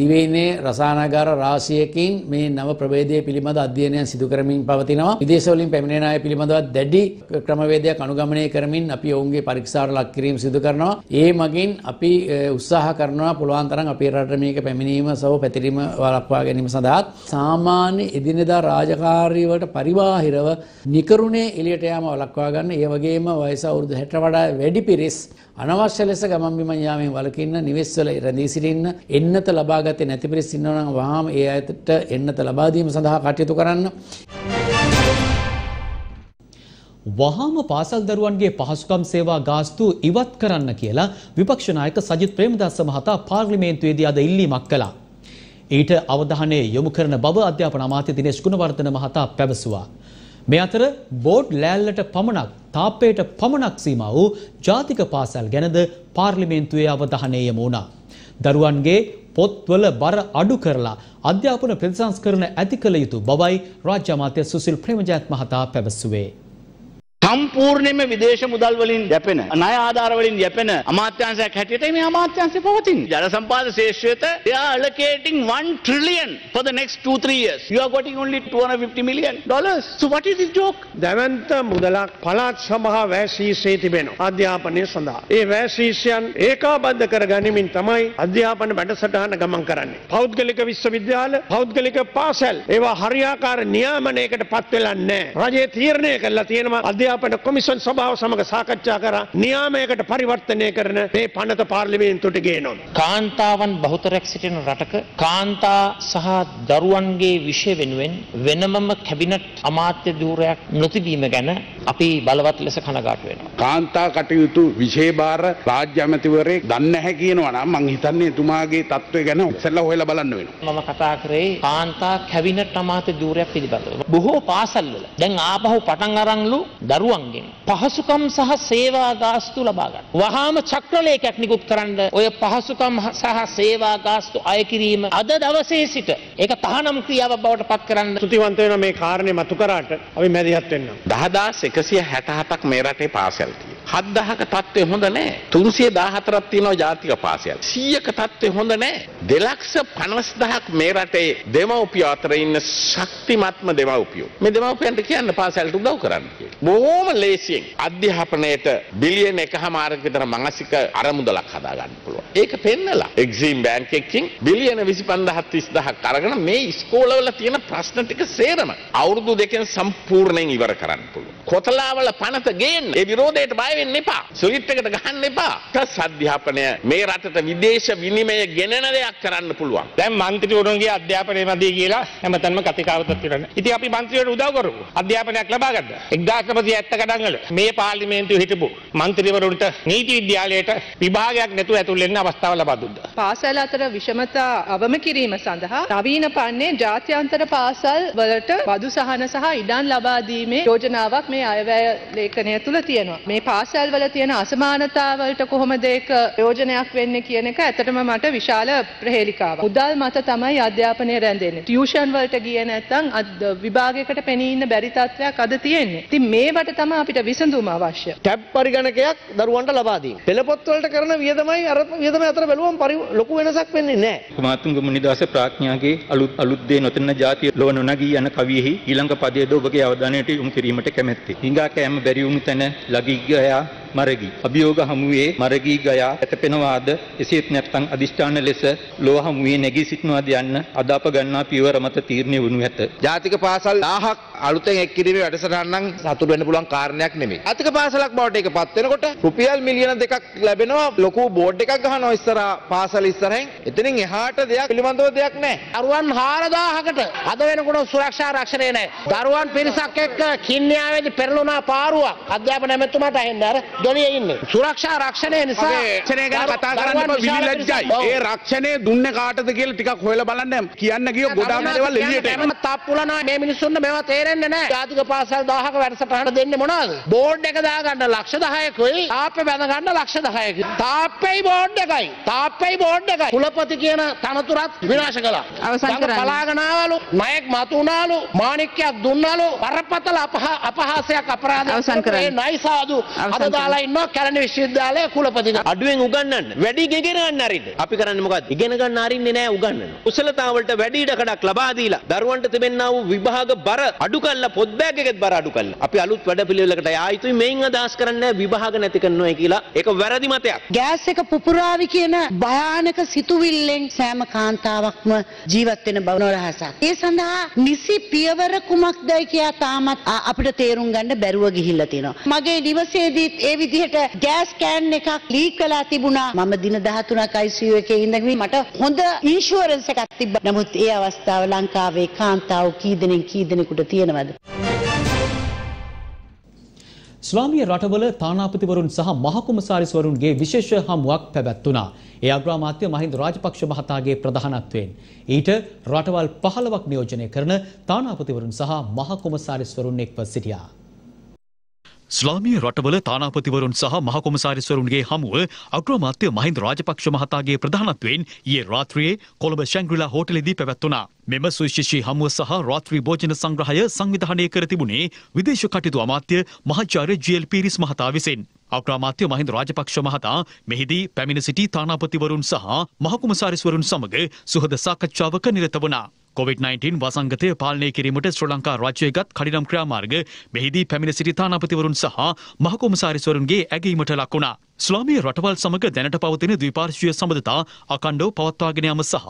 දිවයිනේ රසායනාගාර රාශියකින් මේ නව ප්‍රභේදය පිළිබඳ අධ්‍යයනයන් සිදු කරමින් පවතිනවා. විදේශවලින් පැමිණෙන අය පිළිබඳව දැඩි ක්‍රමවේදයක් අනුගමනය කරමින් අපි ඔවුන්ගේ පරීක්ෂාවට ලක් කිරීම සිදු කරනවා. ඒ මගින් අපි උත්සාහ කරනවා පුළුවන් තරම් අපේ රටට මේක පැමිණීම සහ පැතිරීම වළක්වා ගැනීම සඳහා සාමාන්‍ය එදිනෙදා රාජකාරී වලට පරිබාහිරව නිකරුණේ එළියට යාම වළක්වා ගන්න. ඒ වගේම වයස අවුරුදු 60 වඩා වැඩි පිරිස් අනවශ්‍ය ලෙස ගමන් බිමන් යාමෙන් වළකින්න නිවෙස්වල රැඳී සිටින්න එන්නත ලබා ගත්තේ නැති පිරිස් ඉන්නවා නම් වහාම ඒ අයට එන්නත ලබා දීම සඳහා කටයුතු කරන්න. වහාම පාසල් දරුවන්ගේ පහසුකම් සේවා ගාස්තු ඉවත් කරන්න කියලා විපක්ෂ නායක සජිත් ප්‍රේමදාස මහතා පාර්ලිමේන්තුවේදී අද ඉල්ලීමක් කළා. ඊට අවධානය යොමු කරන බව අධ්‍යාපන අමාත්‍ය දිනේෂ් ගුණවර්ධන මහතා පැවසුවා. මේ අතර බෝඩ් ලෑල්ලට පමණක් තාප්පයට පමණක් සීමා වූ ජාතික පාසල් ගැනද පාර්ලිමේන්තුවේ අවධානය යොමු වුණා. දරුවන්ගේ පොත්වල බර අඩු කරලා අධ්‍යාපන ප්‍රතිසංස්කරණ ඇති කළ යුතු බවයි රාජ්‍ය අමාත්‍ය සුසිල් ප්‍රේමජයත් මහතා පැවසුවේ. සම්පූර්ණයෙන්ම විදේශ මුදල් වලින් යැපෙන ණය ආධාර වලින් යැපෙන අමාත්‍යාංශයක් හැටියට මේ අමාත්‍යාංශය පවතින. ජල සම්පාද ශේෂ්ත්‍රයට they are allocating 1 trillion for the next 2 3 years. You are getting only 250 million dollars. So what is this joke? දැවන්ත මුදලක් පළාත් සභා වැසීසේ තිබෙනවා අධ්‍යාපනය සඳහා. ඒ වැසීසයන් ඒකාබද්ධ කර ගනිමින් තමයි අධ්‍යාපන වැඩසටහන ගමන් කරන්නේ. පෞද්ගලික විශ්වවිද්‍යාල පෞද්ගලික පාසල් ඒවා හරියාකාර නියාමනයකට පත් වෙලා නැහැ. රජයේ තීරණය කළා තියෙනවා අධ්‍යාපන කොමිෂන් සභාව සමග සාකච්ඡා කරා නියාමයකට පරිවර්තනය කරන මේ පනත පාර්ලිමේන්තුවට ගේනවා. කාන්තාවන් බහුතරයක් සිටින රටක කාන්තා සහ දරුවන්ගේ විෂය වෙනුවෙන් වෙනමම කැබිනට් අමාත්‍ය ධූරයක් නොතිබීම ගැන අපි බලවත් ලෙස කනගාටු වෙනවා. කාන්තා කටයුතු විශේභාර රාජ්‍ය ඇමතිවරයෙක් දන්නේ නැහැ කියනවා නම් මං හිතන්නේ එතුමාගේ තත්ත්වය ගැන ඉස්සෙල්ලා හොයලා බලන්න වෙනවා. මම කතා කරේ කාන්තා කැබිනට් අමාත්‍ය ධූරයක් පිළිබඳව. බොහෝ පාසල්වල දැන් ආපහු පටන් අරන්ලු දරුවන්ගෙන් පහසුකම් සහ සේවා ගාස්තු ලබා ගන්න. වහාම චක්‍රලේඛයක් නිකුත් කරන්න ඔය පහසුකම් සහ සේවා ගාස්තු අය කිරීම අද දවසේ සිට ඒක තහනම් ක්‍රියාවක් බවට පත් කරන්න. ස්තුතිවන්ත වෙන මේ කාරණේ මතු කරාට අපි මැදිහත් වෙන්න. 10167ක් මේ රටේ පාසල්. 7000ක තත්ත්වය හොඳ නැහැ. 314ක් තියෙනවා ජාතික පාසල්. 100ක තත්ත්වය හොඳ නැහැ. 250000ක් මේ රටේ දෙමව්පියෝ අතර ඉන්න ශක්තිමත්ම දෙමව්පියෝ. මේ දෙමව්පියන්ට කියන්න පාසලට උදව් කරන්න කියලා. බොහෝම ලේසියෙන් අධ්‍යාපනයට බිලියන එකහමාරක විතර මාසික අරමුදලක් හදා ගන්න පුළුවන්. ඒක පෙන්නලා එක්සිම් බැංක් එකකින් බිලියන 25000ක් 30000ක් අරගෙන මේ ඉස්කෝලවල තියෙන ප්‍රශ්න ටික සේරම අවුරුදු දෙකෙන් සම්පූර්ණයෙන් ඉවර කරන්න පුළුවන්. කොතලාවල පනත ගේන්න. ඒ විරෝධයට බය වෙන්න එපා. සොයිට් එකට ගහන්න එපා. කස් අධ්‍යාපනය මේ රටට විදේශ විනිමය ගෙනෙන දෙයක් කරන්න පුළුවන්. දැන් මන්ත්‍රීවරුන්ගේ අධ්‍යාපනය මැදි කියලා හැමතැනම කතිකාවතක් තියෙනවා. ඉතින් අපි මන්ත්‍රීවරුන්ට උදව් කරමු. අධ්‍යාපනයක් ලබා ගන්න. 1970 ගණන් වල මේ පාර්ලිමේන්තුවේ හිටපු මන්ත්‍රීවරුන්ට නීති විද්‍යාලයට විභාගයක් නැතුව ඇතුල් වෙන්න අවස්ථාව ලබා දුන්නා. පාසල් අතර විෂමතා අවම කිරීම සඳහා නවීන පන්නේ ජාත්‍යන්තර පාසල් වලට බදු සහන සහ ඉඩම් ලබා දීමේ යෝජනාවක් මේ අයවැය ලේඛනය තුල තියෙනවා. මේ පාසල් වල තියෙන අසමානතාවලට කොහොමද ඒක යෝජනයක් වෙන්නේ කියන එක ඇත්තටම මට විශාල ප්‍රහේලිකාවක්. මුදල් මත තමයි අධ්‍යාපනය රැඳෙන්නේ. ටියුෂන් වලට ගියේ නැත්නම් විභාගයකට පෙනී ඉන්න බැරි තත්ත්වයක් අද තියෙන්නේ. ඉතින් මේවට තමයි අපිට විසඳුම අවශ්‍ය. ටැබ් පරිගණකයක් දරුවන්ට ලබා දීම. පෙළපොත් වලට කරන වියදමයි අර වියදම අතර බැලුවම ලොකු වෙනසක් වෙන්නේ නැහැ. කුමාතුංග මුනිදාස ප්‍රඥාගේ අලුත් අලුත් දේ නොතන ජාතිය ලොව නොනගී යන කවියෙහි ඊළඟ පදයේද ඔබගේ අවධානයට යොමු කිරීමට කැමැත්තේ. හිඟා කෑම බැරි වුණු තැන ලගිග්ගයා there. මරගී. අභියෝග හමුවේ මරගී ගයා ඇතපෙනවාද එසේත් නැත්නම් අදිෂ්ඨාන ලෙස ලෝ හමුවේ නැගී සිටිනවාද යන්න අද අප ගන්නා පියවර මත තීරණය වනු ඇත. ජාතික පාසල් 1000ක් අලුතෙන් එක් කිරීමේ වැඩසටහන නම් සතුටු වෙන්න පුළුවන් කාරණයක් නෙමෙයි. ජාතික පාසලක් බවට ඒක පත් වෙනකොට රුපියල් මිලියන දෙකක් ලැබෙනවා ලොකු බෝඩ් එකක් ගහනවා ඉස්සරහා පාසල ඉස්සරහින්. එතනින් එහාට දෙයක් පිළිබඳව දෙයක් නැහැ. දරුවන් 4000කට අද වෙනකොට සුරක්ෂා රක්ෂණය නැහැ. දරුවන් පිරිසක් එක්ක කින්යාවේදී පෙරළුණා පාරුවක්. අධ්‍යාපන ඇමතුමාට අහෙන්න අර දොලියේ ඉන්නේ. සුරක්ෂා රක්ෂණය නිසා රක්ෂණය ගැන කතා කරන්න විලිලැජ්ජයි. ඒ රක්ෂණය දුන්නේ කාටද කියලා ටිකක් හොයලා බලන්න කියන්න ගියෝ ගොඩාක් දේවල් එළියට එනවා. තප්පුලනවා මේ මිනිස්සුන්ට මේවා තේරෙන්නේ නැහැ. ජාතික පාසල් 1000ක වැඩසටහන දෙන්නේ මොනවද? බෝඩ් එක දාගන්න ලක්ෂ 10කුයි තාප්පේ බැඳ ගන්න ලක්ෂ 10කුයි. තාප්පේයි බෝඩ් එකයි. තාප්පේයි බෝඩ් එකයි. කුලපති කියන තනතුරත් විනාශ කළා. අවසන් කරන්න. පලාගෙන ආවලු, ණයක් මතු වුණාලු, මාණික්කයක් දුන්නාලු, බරපතල අපහාසයක් අපරාධයක්. අවසන් කරන්න. මේ නයි සාදු අද දාලා ඉන්නවා කැලණි විශ්වවිද්‍යාලයේ කුලපති. අඩුවෙන් උගන්වන්න වැඩි ඉගෙන ගන්න අරින්න. අපි කරන්නේ මොකද්ද? ඉගෙන ගන්න අරින්නේ නැහැ උගන්වන්න. කුසලතාවලට වැඩි ඉඩකඩක් ලබා දීලා දරුවන්ට තිබෙනා වූ විභාග බර අඩු කළා පොත් බෑග් එකෙත් බර අඩු කළා. අපි අලුත් වැඩපිළිවෙලකට යා යුතුයි මේන් අදහස් කරන්නේ විභාග නැති කරනවා කියලා. ඒක වැරදි මතයක්. ගෑස් එක පුපුරාවි කියන භයානක සිතුවිල්ලෙන් සෑම කාන්තාවක්ම ජීවත් වෙන බව නොරහසක්. ඒ සඳහා නිසි පියවර කුමක්දයි කියා තාමත් අපිට තේරුම් ගන්න බැරුව ගිහිල්ලා තියෙනවා. මගේ නිවසේදීත් ඒ විදිහට ගෑස් කෑන් එකක් ලීක් වෙලා තිබුණා. මම දින 13ක් ICU එකේ ඉඳගෙන මට හොඳ ඉන්ෂුරන්ස් එකක් තිබ්බා. නමුත් ඒ අවස්ථාව ලංකාවේ කාන්තාව කී දෙනෙක් කී දෙනෙකුට තියෙනවද? ස්වාමීය රටවල තානාපතිවරුන් සහ මහකුමසාරිස්වරුන්ගේ විශේෂ හමුවක් පැවැත්වුණා. ඒ අග්‍රාමාත්‍ය මහින්ද රාජපක්ෂ මහතාගේ ප්‍රධානත්වයෙන්. ඊට රටවල් 15ක් නියෝජනය කරන තානාපතිවරුන් සහ මහකුමසාරිස්වරුන් එක්ව සිටියා. ස්ලාමීය රටවල තානාපතිවරුන් සහ මහකොමසාරිස්වරුන්ගේ හමුව අග්‍රාමාත්‍ය මහින්ද රාජපක්ෂ මහතාගේ ප්‍රධානත්වයෙන් ඊයේ රාත්‍රියේ කොළඹ ශැංග්‍රිලා හෝටලෙදී පැවැත්වුණා. මෙම සුවිශේෂී හමුව සහ රාත්‍රී භෝජන සංග්‍රහය සංවිධානය කර තිබුණේ විදේශ කටයුතු අමාත්‍ය මහාචාර්ය ජී.එල්. පීරිස් මහතා විසින්. අග්‍රාමාත්‍ය මහින්ද රාජපක්ෂ මහතා මෙහිදී පැමිණ සිටි තානාපතිවරුන් සහ මහකුමසාරිස්වරුන් සමග සුහද සාකච්ඡාවක නිරත වුණා. COVID-19 වසංගතය පාලනය කිරීමට ශ්‍ර ලංකා රාජ්‍යයගත් කඩිනම් ක්‍රියාමාර්ග මෙහිදී පැමිණ සිටි තානාපතිවරුන් සහ මහකොමසාරිස්වරුන්ගේ ඇගීමට ලක්වුණා. ස්ලාමීය රටවල් සමග දැනට පවතින ද්විපාර්ශ්වීය සබඳතා අකණ්ඩව පවත්වාගෙන යාම සහ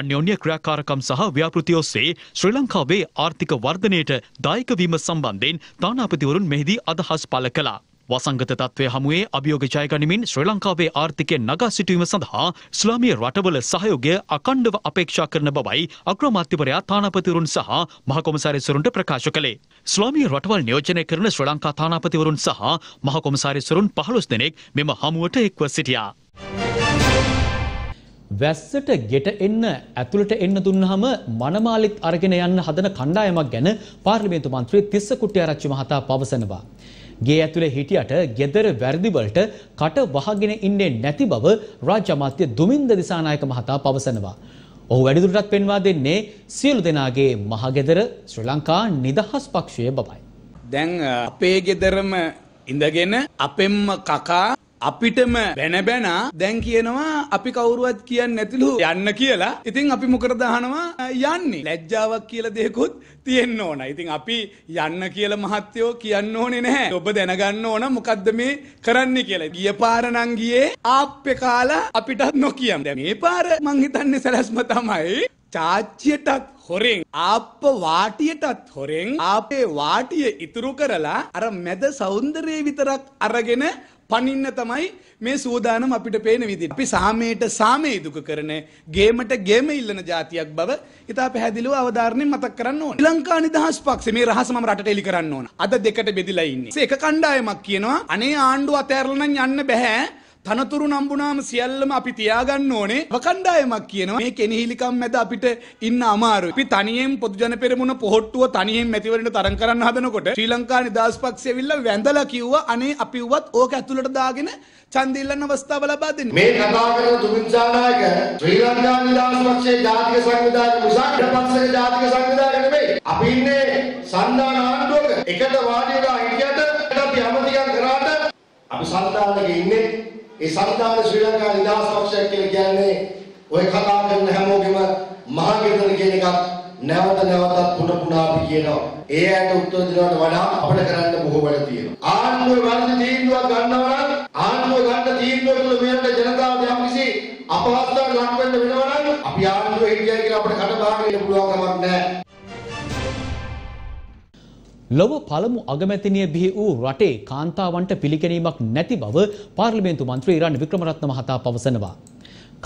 අන්‍යෝන්‍ය ක්‍රියාකාරකම් සහ ව්‍යාපෘති ඔස්සේ ශ්‍රී ලංකාවේ ආර්ථික වර්ධනයට දායක වීම සම්බන්ධයෙන් තානාපතිවරුන් මෙහිදී අදහස් පළ කළා. වසංගත තත්ත්වය හමුවේ අභියෝග ජයගනිමින් ශ්‍රී ලංකාවේ ආර්ථිකය නගා සිටුවීම සඳහා ස්ලාමීය රටවල සහයෝගය අකණ්ඩව අපේක්ෂා කරන බවයි අග්‍රාමාත්‍යවරයා තානාපතිවරුන් සහ මහකොමසාරිස්වරුන්ට ප්‍රකාශ කළේ. ස්ලාමීය රටවල් නියෝජනය කරන ශ්‍රී ලංකා තානාපතිවරුන් සහ මහකොමසාරිස්වරුන් පහළොස් දෙනෙක් මෙම හමුවට එක්ව සිටියා. වැස්සට ගෙට එන්න ඇතුළට එන්න දුන්නහම මනමාලිත් අරගෙන යන්න හදන කණ්ඩායමක් ගැන පාර්ලිමේන්තු මන්ත්‍රී තිස්ස කුට්ටිආරච්චි මහතා පවසනවා. ගේ ඇතුලේ හිටියට ගෙදර වැරදිවලට කට වහගෙන ඉන්නේ නැති බව රාජ්‍ය අමාත්‍ය දුමින්ද දිසානායක මහතා පවසනවා. ඔහු වැඩිදුරටත් පෙන්වා දෙන්නේ සියලු දෙනාගේ මහගෙදර ශ්‍රී ලංකා නිදහස් පක්ෂය බවයි. දැන් අපේ ගෙදරම ඉඳගෙන අපෙම්ම කකා අපිටම බැන බැනා දැන් කියනවා අපි කවුරුවත් කියන්නේ නැතිලු යන්න කියලා. ඉතින් අපි මොකටද අහනවා යන්නේ. ලැජ්ජාවක් කියලා දෙයක්වත් තියෙන්න ඕන. ඉතින් අපි යන්න කියලා මහත්තයෝ කියන්න ඕනේ නැහැ. ඔබ දැනගන්න ඕන මොකද්ද මේ කරන්නේ කියලා. ගිය පාර නම් ගියේ ආප්පේ කාලා අපිටත් නොකියම්. දැන් මේ පාර මං හිතන්නේ සැලැස්ම තමයි චාච්චියටත් හොරෙන් ආප්ප වාටියටත් හොරෙන් ආපේ වාටිය ඉතුරු කරලා අර මැද සෞන්දර්යය විතරක් අරගෙන පනින්න තමයි මේ සූදානම් අපිට පේන විදිහට. අපි සාමයට සාමයේ දුක කරන ගේමට ගේම ඉල්ලන જાතියක් බව ඉතා පැහැදිලිව අවධාරණයෙන් මතක් කරන්න ඕන. ශ්‍රී ලංකා නිදහස් පක්ෂය මේ රහස මම රටට එලි කරන්න ඕන. අද දෙකට බෙදිලා ඉන්නේ. ඒක කණ්ඩායමක් කියනවා අනේ ආණ්ඩුව අතෑරලා නම් යන්න බෑ. තනතුරු නම්බුනාම සියල්ලම අපි තියාගන්න ඕනේ. වකණ්ඩායමක් කියනවා මේ කෙනිහිලිකම් මැද අපිට ඉන්න අමාරුයි. අපි තනියෙන් පොදු ජන පෙරමුණ පොහොට්ටුව තනියෙන් මැතිවරණ තරම් කරන්න හදනකොට ශ්‍රී ලංකා නිදහස් පක්ෂය ඇවිල්ලා වැඳලා කිව්වා අනේ අපි උවත් ඕක ඇතුළට දාගෙන ඡන්ද ඉල්ලන්න අවස්ථාව ලබා දෙන්න. මේ කතා කරන තුමින්සානායක ශ්‍රී ලංකා නිදහස් පක්ෂයේ ජාතික සංවිධායක මුසක් පක්ෂයේ ජාතික සංවිධායක නෙමෙයි. අපි ඉන්නේ සන්දාන ආණ්ඩුවක එකට වාඩි වෙලා හිටියට අපි අමතිකම් කරාට අපි සන්දානක ඉන්නේ ඒ සන්දාන ශ්‍රී ලංකා නිදහස් පක්ෂයක් කියලා කියන්නේ ඔය කතා කරන හැමෝගෙම මහගෙදර කියන එකක් නැවත නැවතත් පුන පුනා අපි කියනවා. ඒ ඇයට උත්තර දෙනවට වඩා අපිට කරන්න බොහෝ වැඩ තියෙනවා. ආණ්ඩුවේ වැරදි තීන්දුවක් ගන්නවා නම් ජනතාවට යම්කිසි අපහසුතාවකට ලක් වෙන්න වෙනවා නම් අපි ආණ්ඩුව හිටියයි කියලා අපිට කට බහගෙන ඉන්න පුළුවන් කමක් නැහැ. ලොව පළමු අගමැතිනිය බිහි වූ රටේ කාන්තාවන්ට පිළිගැනීමක් නැති බව පාර්ලිමේන්තු මන්ත්‍රී ඉරාන් වික්‍රමරත්න මහතා පවසනවා.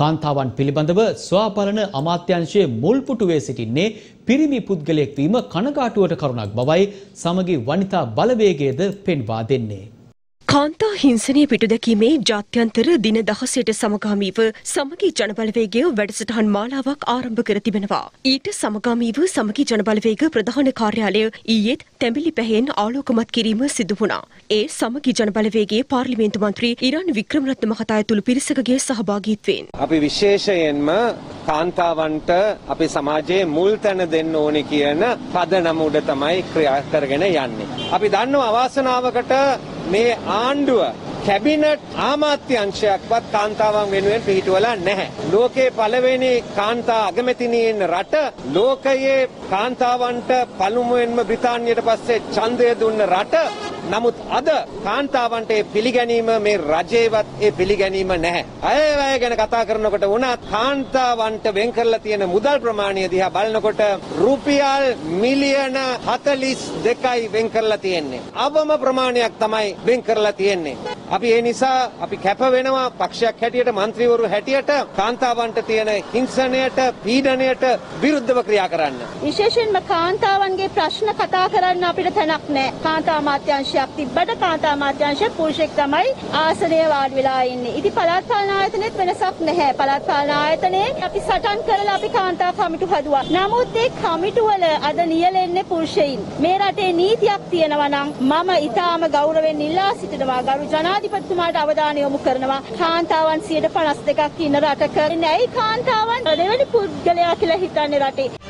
කාන්තාවන් පිළිබඳව ස්වාපාලන අමාත්‍යංශයේ මුල් පුටුවේ සිටින්නේ පිරිමි පුද්ගලයෙක් වීම කනගාටුවට කරුණක් බවයි සමගි වනිතා බලවේගයේද පෙන්වා දෙන්නේ. කාන්තා හිංසනය පිටුදැකීමේ ජාත්‍යන්තර දින දහසයට සමගාමීව සමගී ජනබලවේගය වැඩසටහන් මාලාවක් ආරම්භ කර තිබෙනවා. ඊට සමගාමීව සමගී ජනබලවේග ප්‍රධාන කාර්යාලය ඊයේත් තැඹිලි පැහෙන් ආලෝකමත් කිරීම සිදු වුණා. ඒ සමගී ජනබලවේගයේ පාර්ලිමේන්තු මන්ත්‍රී ඉරාන් වික්‍රමරත්න මහතා ඇතුළු පිරිසකගේ සහභාගීත්වයෙන්. අපි විශේෂයෙන්ම කාන්තාවන්ට අපි සමාජයේ මුල් තැන දෙන්න ඕනේ කියන පදනම උඩ තමයි ක්‍රියා කරගෙන යන්නේ. අපි දන්නවා අවාසනාවකට මේ ආණ්ඩුව කැබිනට් ආමාත්‍යංශයක්වත් කාන්තාවන් වෙනුවෙන් පිහිටුවලා නැහැ. ලෝකේ පළවෙනි කාන්තා අගමැතිනියෙන් රට ලෝකයේ කාන්තාවන්ට පළමුවෙන්ම බ්‍රිතාන්‍යයට පස්සේ ඡන්දය දුන්න රට නමුත් අද කාන්තාවන්ට පිළිගැනීම මේ රජේවත් ඒ පිළිගැනීම නැහැ. අයවැය ගැන කතා කරනකොට වුණත් කාන්තාවන්ට වෙන් කරලා තියෙන මුදල් ප්‍රමාණය දිහා බලනකොට රුපියල් මිලියන 42යි වෙන් කරලා තියෙන්නේ. අවම ප්‍රමාණයක් තමයි වෙන් කරලා තියෙන්නේ. අපි ඒ නිසා අපි කැප වෙනවා පක්ෂයක් හැටියට മന്ത്രിවරු හැටියට කාන්තාවන්ට තියෙන හිංසනයට පීඩනයට විරුද්ධව ක්‍රියා කරන්න. විශේෂයෙන්ම කාන්තාවන්ගේ ප්‍රශ්න කතා කරන්න අපිට තැනක් නැහැ. කාන්තා අමාත්‍යාංශය අමාත්‍යාංශයක් තිබ්බට කාන්තා අමාත්‍යාංශ පුරුෂෙක් තමයි ආසනය වාඩි වෙලා ඉන්නේ. ඉතින් පළාත් පාලන ආයතනෙත් වෙනසක් නැහැ. පළාත් පාලන ආයතනයේ අපි සටන් කරලා අපි කාන්තා කමිටු හදුවා. නමුත් ඒ කමිටු වල අද නියැලෙන්නේ පුරුෂයින්. මේ රටේ නීතියක් තියෙනවා නම් මම ඊටාම ගෞරවයෙන් ඉල්ලා සිටිනවා ගරු ජනාධිපතිතුමාට අවධානය යොමු කරනවා. කාන්තාවන් 52ක් ඉන්න රටක ඇයි කාන්තාවන් දෙවෙනි පුද්ගලයා කියලා හිතන්නේ රටේ.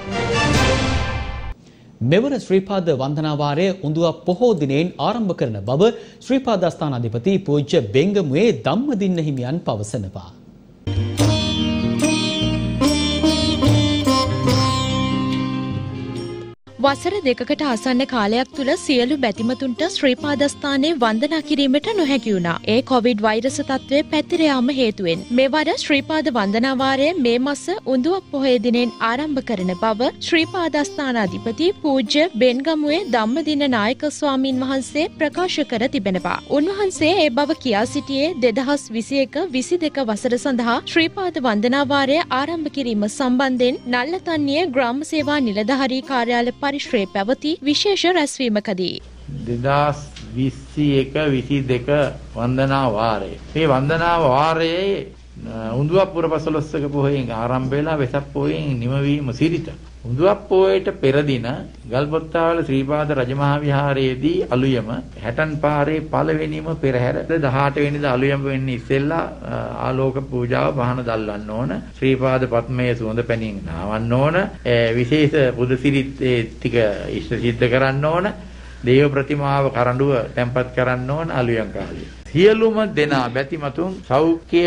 මෙවර ශ්‍රීපාද වන්දනාවාරය උඳුවක් පොහෝ දිනයෙන් ආරම්භ කරන බව ශ්‍රීපාදස්ථානාධිපති පූජ්‍ය බෙංගමුවේ ධම්මදින්න හිමියන් පවසනවා. වසර දෙකකට ආසන්න කාලයක් තුළ සියලු බැතිමතුන්ට ශ්‍රීපාදස්ථානයේ වන්දනා කිරීමට නොහැකි වුණා. ඒ කොවිඩ් වෛරස තත්ත්වය පැතිර යාම හේතුවෙන්. මෙවර ශ්‍රීපාද වන්දනාවාරය මේ මස උඳුවක් පොහොය දිනෙන් ආරම්භ කරන බව ශ්‍රීපාදස්ථානාධිපති පූජ්‍ය බෙන්ගමුවේ ධම්මදින නායක ස්වාමීන් වහන්සේ ප්‍රකාශ කර තිබෙනවා. උන්වහන්සේ ඒ බව කියා සිටියේ දෙදහස් විසි එක විසි දෙක වසර සඳහා ශ්‍රීපාද වන්දනාවාරය ආරම්භ කිරීම සම්බන්ධයෙන් නල්ලතන්නිය ග්‍රාම සේවා නිලධහරී කාර්යාල පරිශ්‍රයේ පැවති විශේෂ රැස්වීමකදී. දෙදස් විස්සි එක විසි දෙක වන්දනා වාරය. මේ වන්දනා වාරයේ උඳුවක් පුර පසළොස්වක පොහොයෙන් ආරම්භ වෙලා වෙසක් පොහොයෙන් නිමවීම සිරිත. උඳුවක් පොහොයට පෙර දින ගල්පොත්තාවල ශ්‍රීපාද රජමහා විහාරයේදී අලුයම හැටන් පාරේ පළවෙනිම පෙරහැර 18 වෙනිදා අලුයම වෙන්නේ ඉස්සෙල්ලා ආලෝක පූජාව පහන දල්වන්න ඕන. ශ්‍රීපාද පත්මයේ සුවඳ පැනින් නාවන්න ඕන. විශේෂ බුදු සිරිත් ටික ඉෂ්ට සිද්ධ කරන්න ඕන. දේව ප්‍රතිමාව කරඬුව තැන්පත් කරන්න ඕන අලුයම් කාලේ. සියලුම දෙනා බැතිමතුන් සෞඛ්‍ය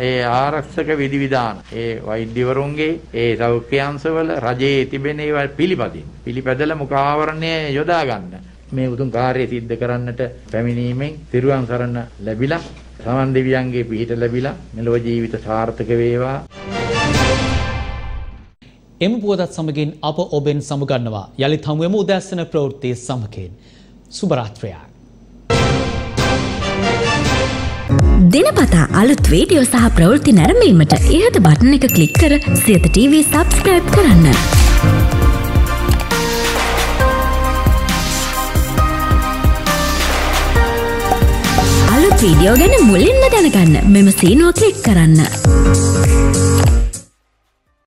ඒ ආරක්ෂක විධිවිධාන ඒ වෛද්‍යවරුන්ගේ ඒ සෞඛ්‍ය අංශවල රජයේ තිබෙන ඒවා පිළිපදින් පිළිපැදලා මුඛාවරණය යොදා ගන්න. මේ උතුම් කාර්යය සිද්ධ කරන්නට පැමිණීමෙන් තිරුවන් සරණ ලැබිලා සමන් දෙවියන්ගේ පිහිට ලැබිලා මෙලොව ජීවිත සාර්ථක වේවා. එම පුවතත් සමගින් අප ඔබෙන් සමුගන්නවා යළිත් හමුවෙමු උදැස්සන ප්‍රවෘත්ති සමගින් සුබරාත්‍රයක් දිනපතා අලුත් වීඩියෝ සහ ප්‍රවෘත්ති නැරඹීමට ඉහත බටන එක ක්ලික් කර සියත TV සබස්ක්‍රයිබ් කරන්න. අලුත් වීඩියෝ ගැන මුලින්ම දැනගන්න මෙම සීනුව ක්ලික් කරන්න.